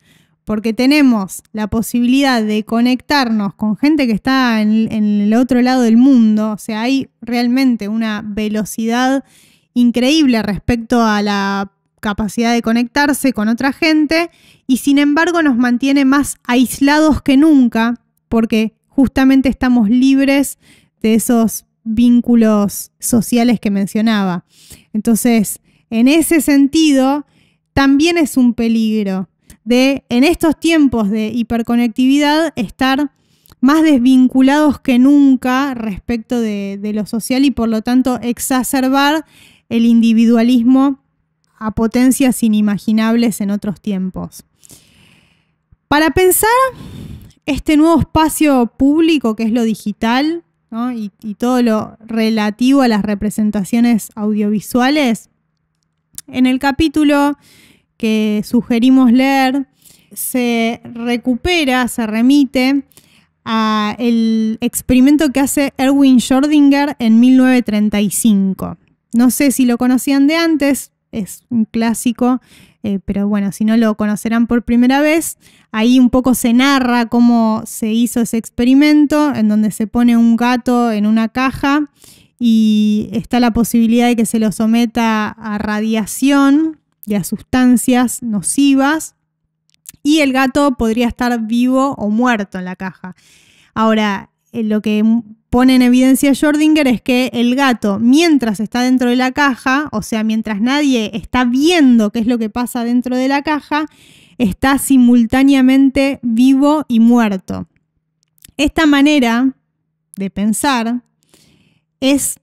porque tenemos la posibilidad de conectarnos con gente que está en, el otro lado del mundo, o sea, hay realmente una velocidad increíble respecto a la capacidad de conectarse con otra gente y sin embargo nos mantiene más aislados que nunca porque justamente estamos libres de esos vínculos sociales que mencionaba. Entonces, en ese sentido, también es un peligro de, en estos tiempos de hiperconectividad, estar más desvinculados que nunca respecto de, lo social y por lo tanto exacerbar el individualismo a potencias inimaginables en otros tiempos. Para pensar este nuevo espacio público que es lo digital, y, todo lo relativo a las representaciones audiovisuales. En el capítulo que sugerimos leer, se recupera, se remite a el experimento que hace Erwin Schrödinger en 1935. No sé si lo conocían de antes, es un clásico eh, pero bueno, si no lo conocerán por primera vez, ahí un poco se narra cómo se hizo ese experimento, en donde se pone un gato en una caja y está la posibilidad de que se lo someta a radiación y a sustancias nocivas y el gato podría estar vivo o muerto en la caja. Ahora, eh, lo que pone en evidencia Schrödinger es que el gato, mientras está dentro de la caja, o sea, mientras nadie está viendo qué es lo que pasa dentro de la caja, está simultáneamente vivo y muerto. Esta manera de pensar es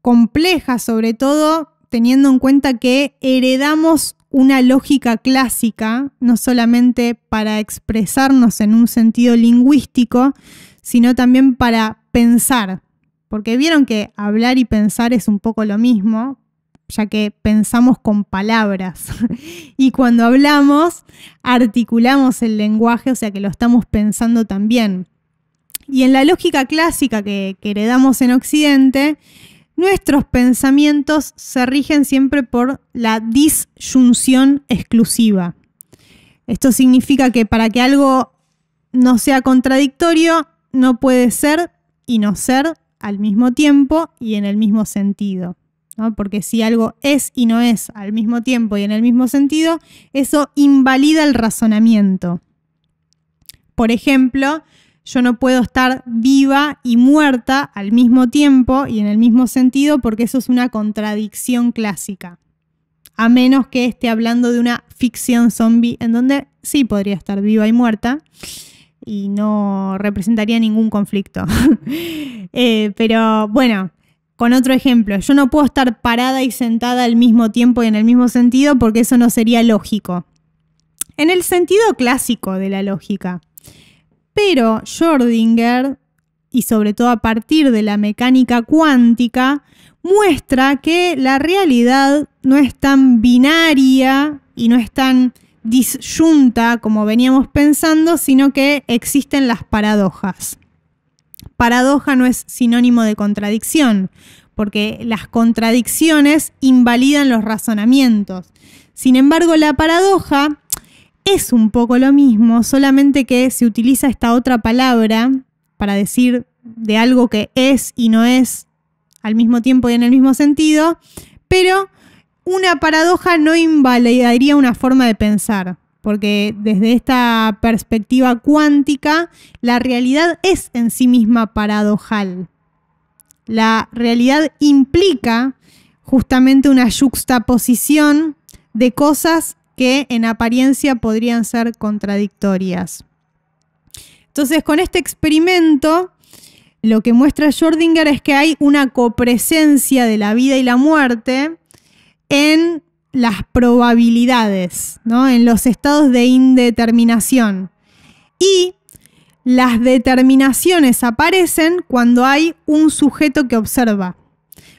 compleja, sobre todo teniendo en cuenta que heredamos una lógica clásica, no solamente para expresarnos en un sentido lingüístico, sino también para pensar. Porque vieron que hablar y pensar es un poco lo mismo, ya que pensamos con palabras. y cuando hablamos, articulamos el lenguaje, o sea que lo estamos pensando también. Y en la lógica clásica que, heredamos en Occidente, nuestros pensamientos se rigen siempre por la disyunción exclusiva. Esto significa que para que algo no sea contradictorio, no puede ser y no ser al mismo tiempo y en el mismo sentido. Porque si algo es y no es al mismo tiempo y en el mismo sentido, eso invalida el razonamiento. Por ejemplo, yo no puedo estar viva y muerta al mismo tiempo y en el mismo sentido porque eso es una contradicción clásica. A menos que esté hablando de una ficción zombie en donde sí podría estar viva y muerta y no representaría ningún conflicto. Eh, pero bueno, con otro ejemplo, yo no puedo estar parada y sentada al mismo tiempo y en el mismo sentido porque eso no sería lógico. En el sentido clásico de la lógica. Pero Schrödinger, y sobre todo a partir de la mecánica cuántica, muestra que la realidad no es tan binaria y no es tan disyunta como veníamos pensando, sino que existen las paradojas. Paradoja no es sinónimo de contradicción, porque las contradicciones invalidan los razonamientos. Sin embargo, la paradoja es un poco lo mismo, solamente que se utiliza esta otra palabra para decir de algo que es y no es al mismo tiempo y en el mismo sentido, pero una paradoja no invalidaría una forma de pensar, porque desde esta perspectiva cuántica, la realidad es en sí misma paradojal. La realidad implica justamente una juxtaposición de cosas que en apariencia podrían ser contradictorias. Entonces, con este experimento, lo que muestra Schrödinger es que hay una copresencia de la vida y la muerte en las probabilidades, ¿no? en los estados de indeterminación. Y las determinaciones aparecen cuando hay un sujeto que observa.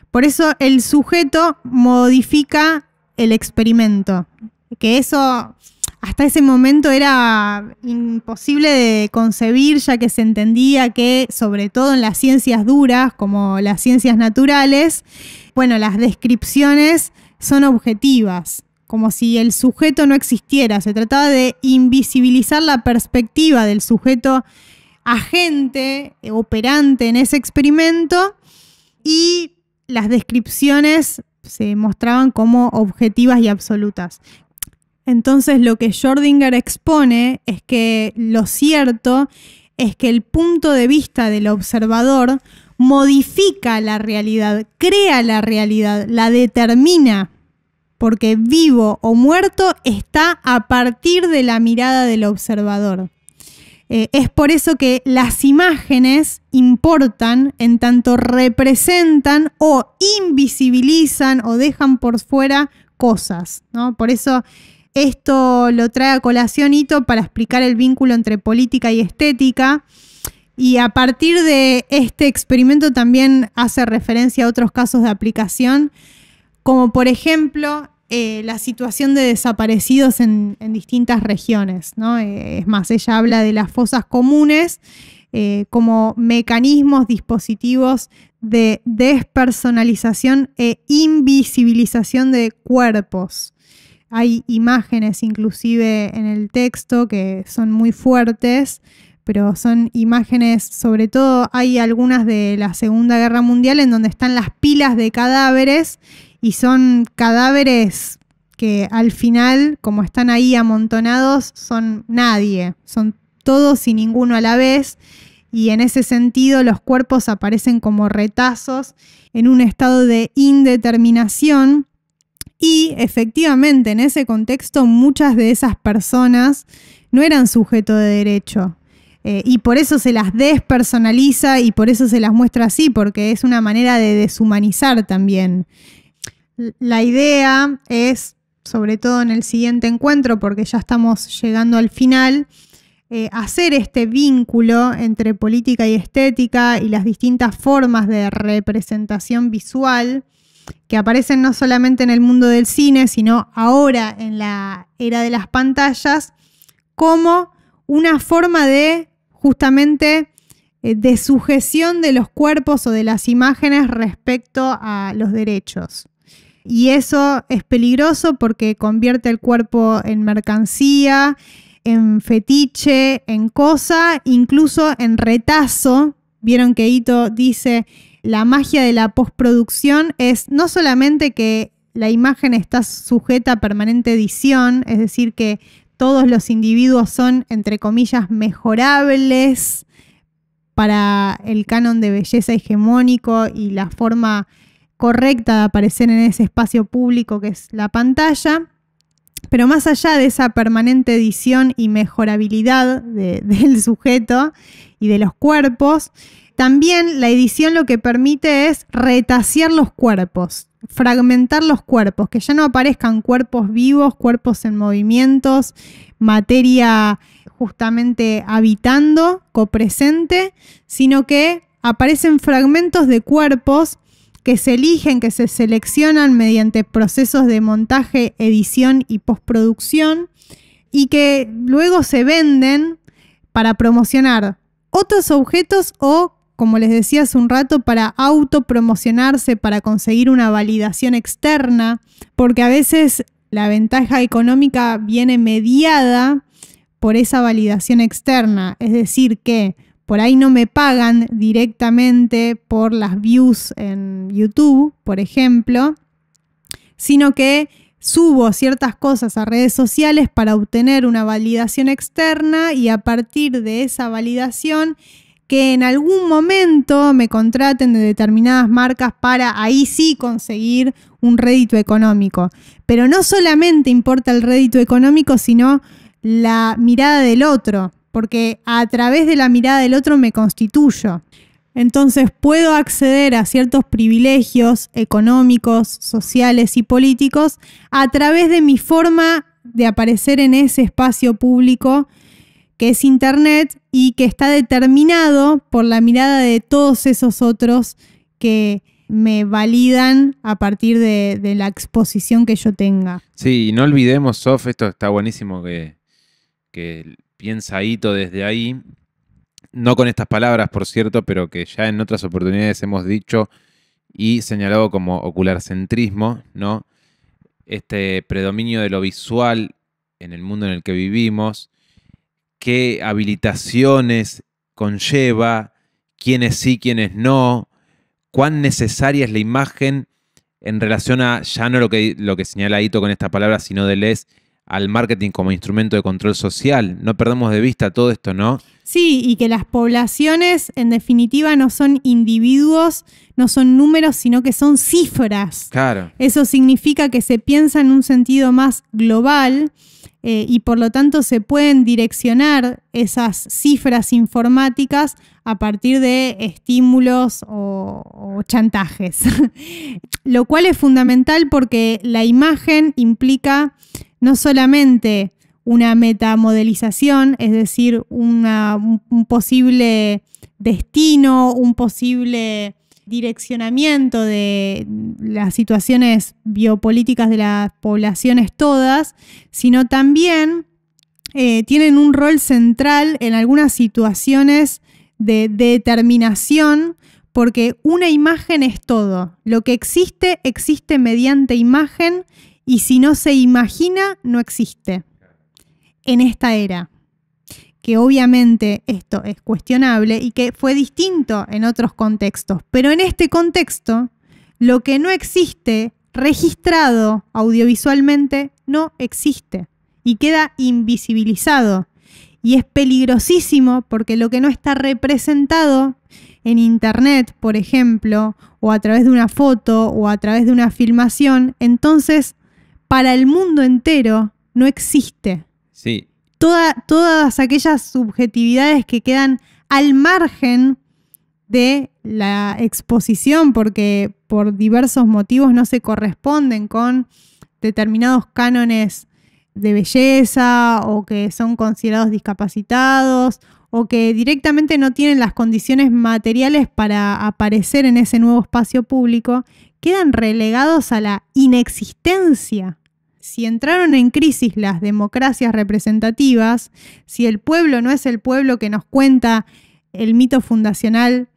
Por eso el sujeto modifica el experimento que eso hasta ese momento era imposible de concebir, ya que se entendía que, sobre todo en las ciencias duras, como las ciencias naturales, bueno, las descripciones son objetivas, como si el sujeto no existiera. Se trataba de invisibilizar la perspectiva del sujeto agente, operante en ese experimento, y las descripciones se mostraban como objetivas y absolutas. Entonces lo que Schrödinger expone es que lo cierto es que el punto de vista del observador modifica la realidad, crea la realidad, la determina, porque vivo o muerto está a partir de la mirada del observador. Eh, es por eso que las imágenes importan en tanto representan o invisibilizan o dejan por fuera cosas. ¿no? Por eso esto lo trae a colación Ito para explicar el vínculo entre política y estética. Y a partir de este experimento también hace referencia a otros casos de aplicación, como por ejemplo eh, la situación de desaparecidos en, distintas regiones. Eh, es más, ella habla de las fosas comunes eh, como mecanismos, dispositivos de despersonalización e invisibilización de cuerpos. Hay imágenes inclusive en el texto que son muy fuertes, pero son imágenes, sobre todo hay algunas de la Segunda Guerra Mundial en donde están las pilas de cadáveres y son cadáveres que al final, como están ahí amontonados, son nadie, son todos y ninguno a la vez. Y en ese sentido los cuerpos aparecen como retazos en un estado de indeterminación y efectivamente, en ese contexto, muchas de esas personas no eran sujeto de derecho. Eh, y por eso se las despersonaliza y por eso se las muestra así, porque es una manera de deshumanizar también. La idea es sobre todo en el siguiente encuentro, porque ya estamos llegando al final, eh, hacer este vínculo entre política y estética y las distintas formas de representación visual que aparecen no solamente en el mundo del cine, sino ahora en la era de las pantallas, como una forma de justamente eh, de sujeción de los cuerpos o de las imágenes respecto a los derechos. Y eso es peligroso porque convierte el cuerpo en mercancía, en fetiche, en cosa, incluso en retazo. Vieron que Ito dice, la magia de la postproducción es no solamente que la imagen está sujeta a permanente edición, es decir, que todos los individuos son, entre comillas, mejorables para el canon de belleza hegemónico y la forma correcta de aparecer en ese espacio público que es la pantalla. Pero más allá de esa permanente edición y mejorabilidad del sujeto y de los cuerpos, también la edición lo que permite es retasear los cuerpos, fragmentar los cuerpos, que ya no aparezcan cuerpos vivos, cuerpos en movimientos, materia justamente habitando, copresente, sino que aparecen fragmentos de cuerpos que se eligen, que se seleccionan mediante procesos de montaje, edición y postproducción y que luego se venden para promocionar otros objetos o como les decía hace un rato, para autopromocionarse, para conseguir una validación externa, porque a veces la ventaja económica viene mediada por esa validación externa, es decir, que por ahí no me pagan directamente por las views en YouTube, por ejemplo, sino que subo ciertas cosas a redes sociales para obtener una validación externa y a partir de esa validación que en algún momento me contraten de determinadas marcas para ahí sí conseguir un rédito económico. Pero no solamente importa el rédito económico, sino la mirada del otro, porque a través de la mirada del otro me constituyo. Entonces puedo acceder a ciertos privilegios económicos, sociales y políticos a través de mi forma de aparecer en ese espacio público que es Internet y que está determinado por la mirada de todos esos otros que me validan a partir de, la exposición que yo tenga. Sí, y no olvidemos, Sof, esto está buenísimo que, que piensa Ito desde ahí, no con estas palabras, por cierto, pero que ya en otras oportunidades hemos dicho y señalado como ocularcentrismo, ¿no? Este predominio de lo visual en el mundo en el que vivimos, qué habilitaciones conlleva, quiénes sí, quiénes no, cuán necesaria es la imagen en relación a ya no lo que, lo que señala Ito con esta palabra, sino de les al marketing como instrumento de control social. No perdamos de vista todo esto, ¿no? Sí, y que las poblaciones en definitiva no son individuos, no son números, sino que son cifras. Claro. Eso significa que se piensa en un sentido más global eh, y por lo tanto se pueden direccionar esas cifras informáticas a partir de estímulos o, chantajes. lo cual es fundamental porque la imagen implica no solamente una metamodelización, es decir, un posible destino, un posible direccionamiento de las situaciones biopolíticas de las poblaciones todas, sino también eh, tienen un rol central en algunas situaciones de, determinación, porque una imagen es todo. Lo que existe, existe mediante imagen, y si no se imagina, no existe en esta era que obviamente esto es cuestionable y que fue distinto en otros contextos, pero en este contexto, lo que no existe registrado audiovisualmente no existe y queda invisibilizado. Y es peligrosísimo porque lo que no está representado en Internet, por ejemplo, o a través de una foto o a través de una filmación, entonces para el mundo entero no existe. Sí, todas aquellas subjetividades que quedan al margen de la exposición porque por diversos motivos no se corresponden con determinados cánones de belleza o que son considerados discapacitados o que directamente no tienen las condiciones materiales para aparecer en ese nuevo espacio público, quedan relegados a la inexistencia. Si entraron en crisis las democracias representativas, si el pueblo no es el pueblo que nos cuenta el mito fundacional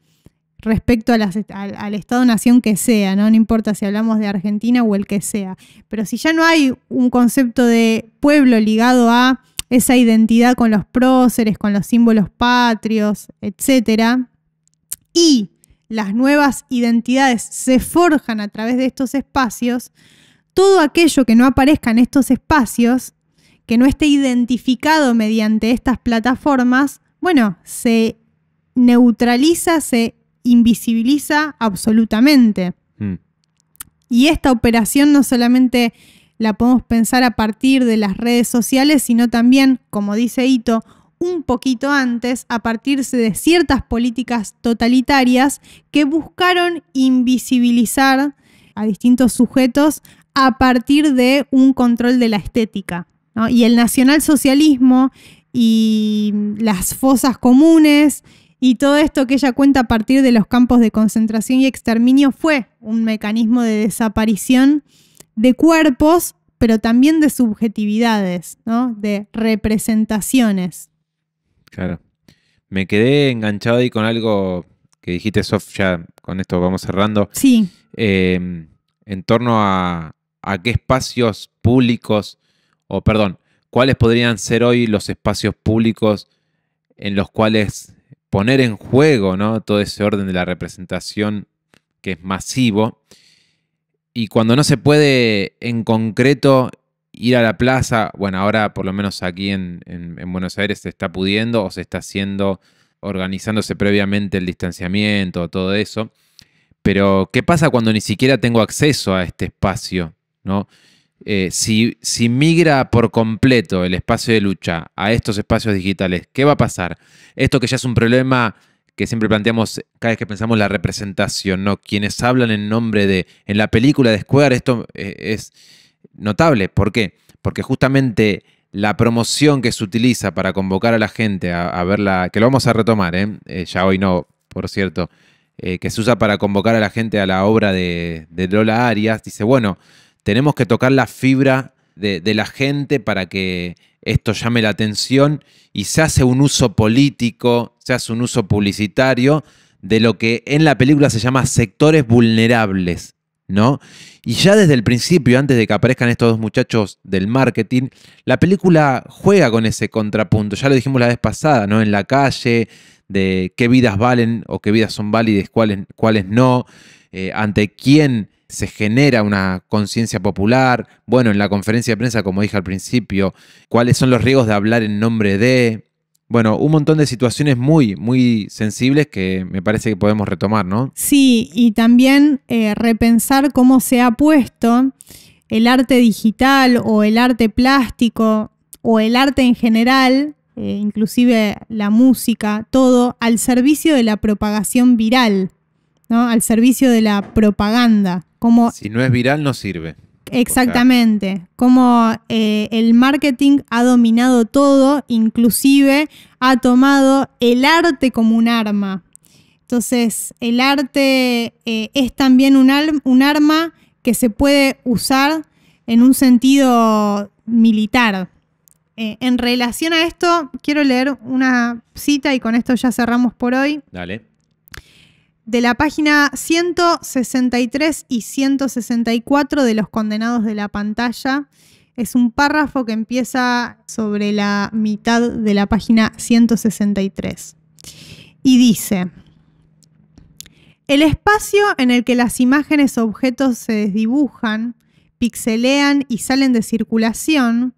respecto al, Estado-nación que sea, ¿no? no importa si hablamos de Argentina o el que sea. Pero si ya no hay un concepto de pueblo ligado a esa identidad con los próceres, con los símbolos patrios, etc. Y las nuevas identidades se forjan a través de estos espacios, todo aquello que no aparezca en estos espacios, que no esté identificado mediante estas plataformas, bueno, se neutraliza, se invisibiliza absolutamente. Hmm. Y esta operación no solamente la podemos pensar a partir de las redes sociales, sino también, como dice Ito, un poquito antes, a partir de ciertas políticas totalitarias que buscaron invisibilizar a distintos sujetos a partir de un control de la estética. Y el nacionalsocialismo y las fosas comunes y todo esto que ella cuenta a partir de los campos de concentración y exterminio fue un mecanismo de desaparición de cuerpos, pero también de subjetividades, ¿no? de representaciones. Claro. Me quedé enganchado ahí con algo que dijiste, Sof, ya con esto vamos cerrando. Sí. Em, en torno a, a qué espacios públicos, o perdón, cuáles podrían ser hoy los espacios públicos en los cuales poner en juego ¿no? todo ese orden de la representación que es masivo y cuando no se puede en concreto ir a la plaza, bueno, ahora por lo menos aquí en, Buenos Aires se está pudiendo o se está haciendo, organizándose previamente el distanciamiento, todo eso. Pero, ¿qué pasa cuando ni siquiera tengo acceso a este espacio? ¿No? Eh, si, si migra por completo el espacio de lucha a estos espacios digitales, ¿qué va a pasar? Esto que ya es un problema que siempre planteamos cada vez que pensamos la representación, ¿no? Quienes hablan en nombre de. En la película de Square, esto eh, es notable. ¿Por qué? Porque justamente la promoción que se utiliza para convocar a la gente a, verla, que lo vamos a retomar, ¿eh? ¿eh? ya hoy no, por cierto, que se usa para convocar a la gente a la obra de, Lola Arias, dice, bueno, tenemos que tocar la fibra de, la gente para que esto llame la atención y se hace un uso político, se hace un uso publicitario de lo que en la película se llama sectores vulnerables, ¿no? Y ya desde el principio, antes de que aparezcan estos dos muchachos del marketing, la película juega con ese contrapunto. Ya lo dijimos la vez pasada, ¿no? En la calle, de qué vidas valen o qué vidas son válidas, cuáles, cuáles no, eh, ante quién se genera una conciencia popular. Bueno, en la conferencia de prensa, como dije al principio, cuáles son los riesgos de hablar en nombre de. Bueno, un montón de situaciones muy, muy sensibles que me parece que podemos retomar, ¿no? Sí, y también eh, repensar cómo se ha puesto el arte digital o el arte plástico o el arte en general, eh, inclusive la música, todo al servicio de la propagación viral, ¿no? Al servicio de la propaganda si no es viral, no sirve. Exactamente, como eh, el marketing ha dominado todo, inclusive ha tomado el arte como un arma. Entonces, el arte eh, es también un, un, arma que se puede usar en un sentido militar. Eh, en relación a esto, quiero leer una cita y con esto ya cerramos por hoy. Dale de la página 163 y 164 de los condenados de la pantalla. Es un párrafo que empieza sobre la mitad de la página 163. Y dice, el espacio en el que las imágenes o objetos se desdibujan, pixelean y salen de circulación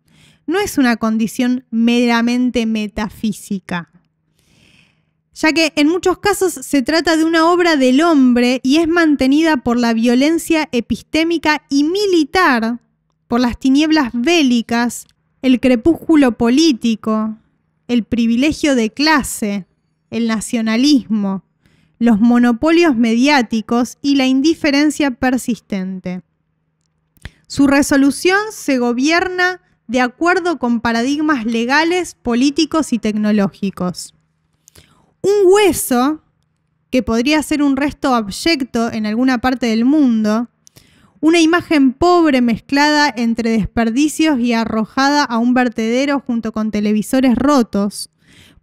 no es una condición meramente metafísica ya que en muchos casos se trata de una obra del hombre y es mantenida por la violencia epistémica y militar, por las tinieblas bélicas, el crepúsculo político, el privilegio de clase, el nacionalismo, los monopolios mediáticos y la indiferencia persistente. Su resolución se gobierna de acuerdo con paradigmas legales, políticos y tecnológicos. Un hueso, que podría ser un resto abyecto en alguna parte del mundo, una imagen pobre mezclada entre desperdicios y arrojada a un vertedero junto con televisores rotos,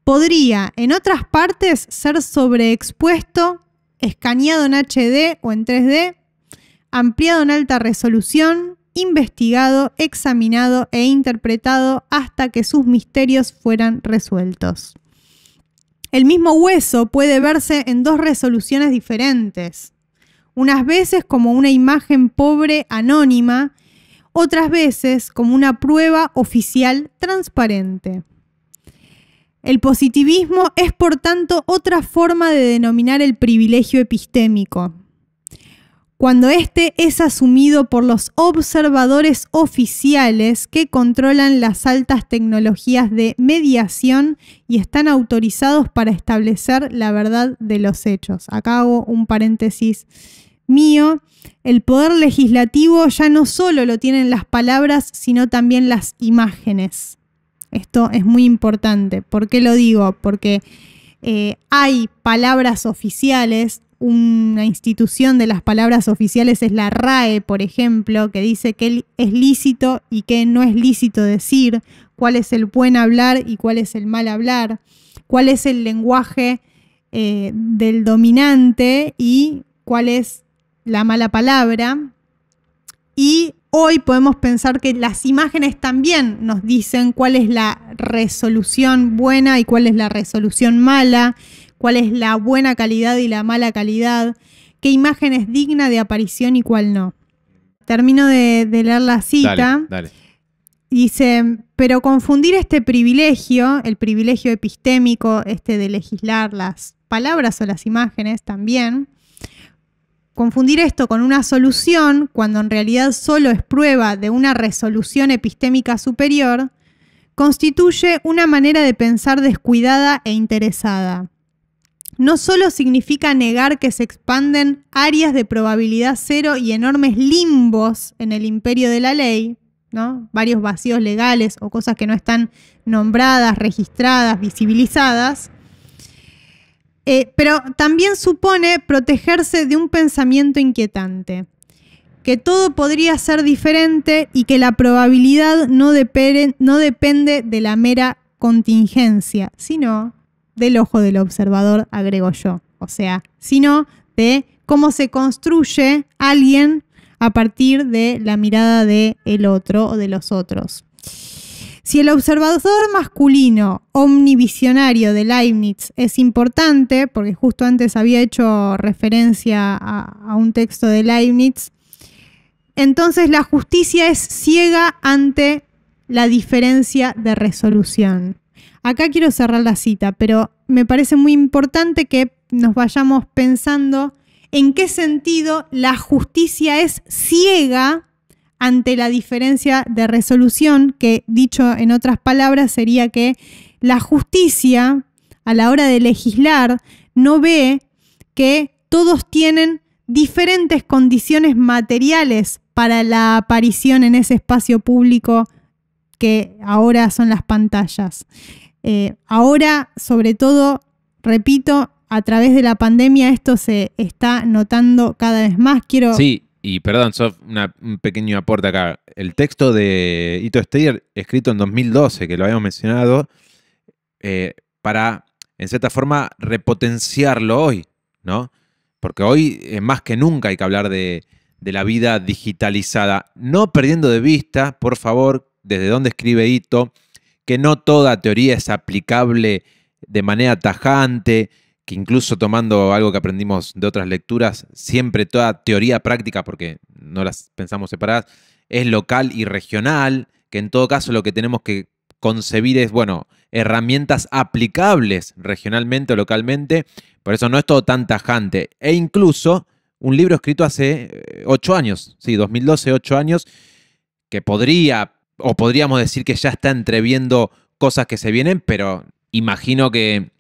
podría en otras partes ser sobreexpuesto, escaneado en HD o en 3D, ampliado en alta resolución, investigado, examinado e interpretado hasta que sus misterios fueran resueltos. El mismo hueso puede verse en dos resoluciones diferentes, unas veces como una imagen pobre anónima, otras veces como una prueba oficial transparente. El positivismo es, por tanto, otra forma de denominar el privilegio epistémico, cuando éste es asumido por los observadores oficiales que controlan las altas tecnologías de mediación y están autorizados para establecer la verdad de los hechos. Acá hago un paréntesis mío. El poder legislativo ya no solo lo tienen las palabras, sino también las imágenes. Esto es muy importante. ¿Por qué lo digo? Porque eh, hay palabras oficiales una institución de las palabras oficiales es la RAE, por ejemplo, que dice que es lícito y que no es lícito decir, cuál es el buen hablar y cuál es el mal hablar, cuál es el lenguaje eh, del dominante y cuál es la mala palabra. Y hoy podemos pensar que las imágenes también nos dicen cuál es la resolución buena y cuál es la resolución mala cuál es la buena calidad y la mala calidad, qué imagen es digna de aparición y cuál no. Termino de, leer la cita. Dice, pero confundir este privilegio, el privilegio epistémico, este de legislar las palabras o las imágenes también, confundir esto con una solución, cuando en realidad solo es prueba de una resolución epistémica superior, constituye una manera de pensar descuidada e interesada no solo significa negar que se expanden áreas de probabilidad cero y enormes limbos en el imperio de la ley, ¿no? varios vacíos legales o cosas que no están nombradas, registradas, visibilizadas, eh, pero también supone protegerse de un pensamiento inquietante, que todo podría ser diferente y que la probabilidad no, no depende de la mera contingencia, sino del ojo del observador, agrego yo. O sea, sino de cómo se construye alguien a partir de la mirada del el otro o de los otros. Si el observador masculino omnivisionario de Leibniz es importante, porque justo antes había hecho referencia a, a un texto de Leibniz, entonces la justicia es ciega ante la diferencia de resolución. Acá quiero cerrar la cita, pero me parece muy importante que nos vayamos pensando en qué sentido la justicia es ciega ante la diferencia de resolución, que dicho en otras palabras sería que la justicia a la hora de legislar no ve que todos tienen diferentes condiciones materiales para la aparición en ese espacio público que ahora son las pantallas. Eh, ahora, sobre todo, repito, a través de la pandemia esto se está notando cada vez más. Quiero... Sí, y perdón, Sof, un pequeño aporte acá. El texto de Ito Steyer, escrito en 2012, que lo habíamos mencionado, eh, para, en cierta forma, repotenciarlo hoy, ¿no? Porque hoy, eh, más que nunca, hay que hablar de, de la vida digitalizada. No perdiendo de vista, por favor, desde dónde escribe Ito, que no toda teoría es aplicable de manera tajante, que incluso tomando algo que aprendimos de otras lecturas, siempre toda teoría práctica, porque no las pensamos separadas, es local y regional, que en todo caso lo que tenemos que concebir es, bueno, herramientas aplicables regionalmente o localmente, por eso no es todo tan tajante. E incluso un libro escrito hace eh, ocho años, sí, 2012, ocho años, que podría o podríamos decir que ya está entreviendo cosas que se vienen, pero imagino que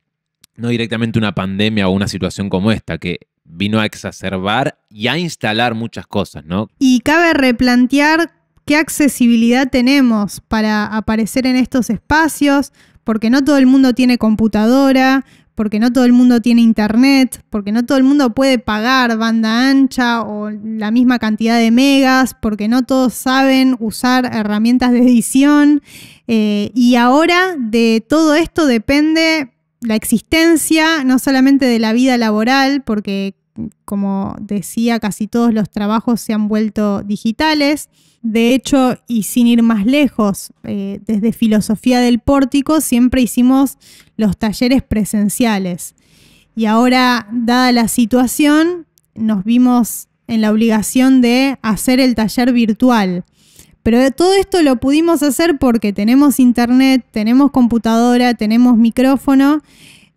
no directamente una pandemia o una situación como esta, que vino a exacerbar y a instalar muchas cosas, ¿no? Y cabe replantear qué accesibilidad tenemos para aparecer en estos espacios, porque no todo el mundo tiene computadora, porque no todo el mundo tiene internet, porque no todo el mundo puede pagar banda ancha o la misma cantidad de megas, porque no todos saben usar herramientas de edición. Eh, y ahora de todo esto depende la existencia, no solamente de la vida laboral, porque como decía, casi todos los trabajos se han vuelto digitales. De hecho, y sin ir más lejos, eh, desde Filosofía del Pórtico siempre hicimos los talleres presenciales. Y ahora, dada la situación, nos vimos en la obligación de hacer el taller virtual. Pero todo esto lo pudimos hacer porque tenemos internet, tenemos computadora, tenemos micrófono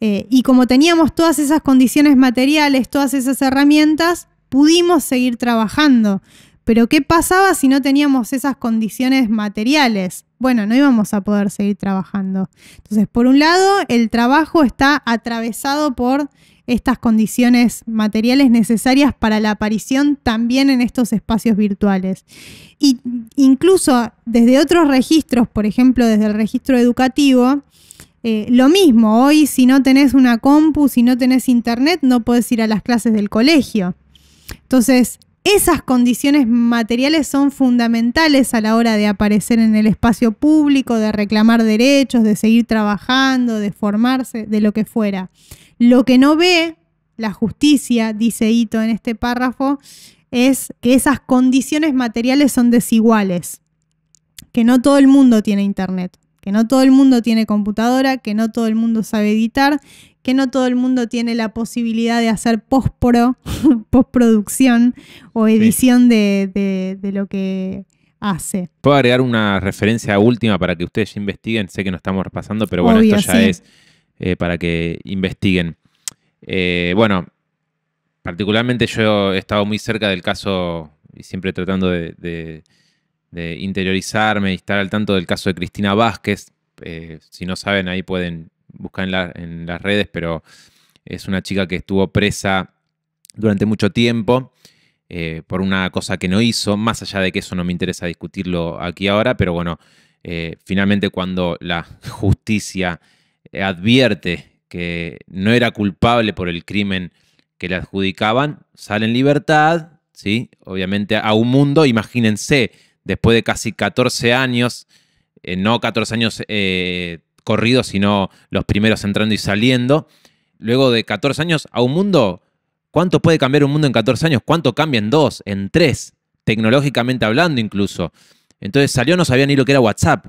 eh, y como teníamos todas esas condiciones materiales, todas esas herramientas, pudimos seguir trabajando. Pero ¿qué pasaba si no teníamos esas condiciones materiales? Bueno, no íbamos a poder seguir trabajando. Entonces, por un lado, el trabajo está atravesado por estas condiciones materiales necesarias para la aparición también en estos espacios virtuales. Y incluso desde otros registros, por ejemplo, desde el registro educativo, eh, lo mismo, hoy si no tenés una compu, si no tenés internet, no podés ir a las clases del colegio. Entonces, esas condiciones materiales son fundamentales a la hora de aparecer en el espacio público, de reclamar derechos, de seguir trabajando, de formarse, de lo que fuera. Lo que no ve la justicia, dice Ito en este párrafo, es que esas condiciones materiales son desiguales, que no todo el mundo tiene internet que no todo el mundo tiene computadora, que no todo el mundo sabe editar, que no todo el mundo tiene la posibilidad de hacer post-pro, postproducción o edición de, lo que hace. Puedo agregar una referencia última para que ustedes investiguen. Sé que no estamos repasando, pero bueno, esto ya es eh, para que investiguen. Eh, bueno, particularmente yo he estado muy cerca del caso y siempre tratando de de interiorizarme y estar al tanto del caso de Cristina Vázquez. Eh, si no saben, ahí pueden buscar en, las redes, pero es una chica que estuvo presa durante mucho tiempo eh, por una cosa que no hizo, más allá de que eso no me interesa discutirlo aquí ahora, pero bueno, eh, finalmente cuando la justicia advierte que no era culpable por el crimen que le adjudicaban, sale en libertad, ¿sí? Obviamente a un mundo, imagínense, después de casi 14 años, eh, no 14 años eh, corridos, sino los primeros entrando y saliendo, luego de 14 años a un mundo, ¿cuánto puede cambiar un mundo en 14 años? ¿Cuánto cambia en dos, en tres, tecnológicamente hablando incluso? Entonces salió, no sabía ni lo que era WhatsApp.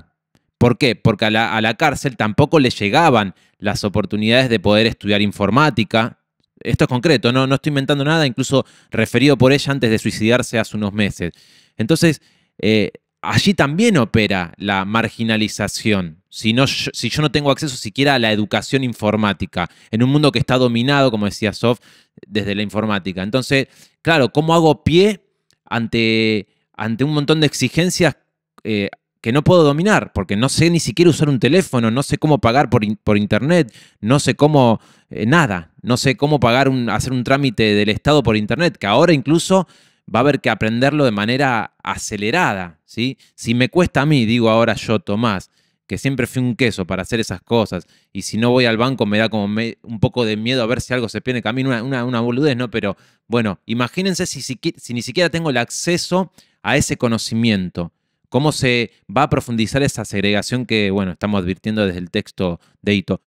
¿Por qué? Porque a la, a la cárcel tampoco le llegaban las oportunidades de poder estudiar informática, esto es concreto, no, no estoy inventando nada, incluso referido por ella antes de suicidarse hace unos meses. Entonces, eh, allí también opera la marginalización. Si, si yo no tengo acceso siquiera a la educación informática, en un mundo que está dominado, como decía Sof, desde la informática. Entonces, claro, ¿cómo hago pie ante, ante un montón de exigencias eh, que no puedo dominar? Porque no sé ni siquiera usar un teléfono, no sé cómo pagar por, por internet, no sé cómo, eh, nada, no sé cómo pagar un, hacer un trámite del Estado por internet, que ahora incluso va a haber que aprenderlo de manera acelerada, ¿sí? Si me cuesta a mí, digo ahora yo, Tomás, que siempre fui un queso para hacer esas cosas, y si no voy al banco me da como un poco de miedo a ver si algo se pierde camino, una, una, boludez, ¿no? Pero bueno, imagínense si, si, si ni siquiera tengo el acceso a ese conocimiento, cómo se va a profundizar esa segregación que, bueno, estamos advirtiendo desde el texto de Ito.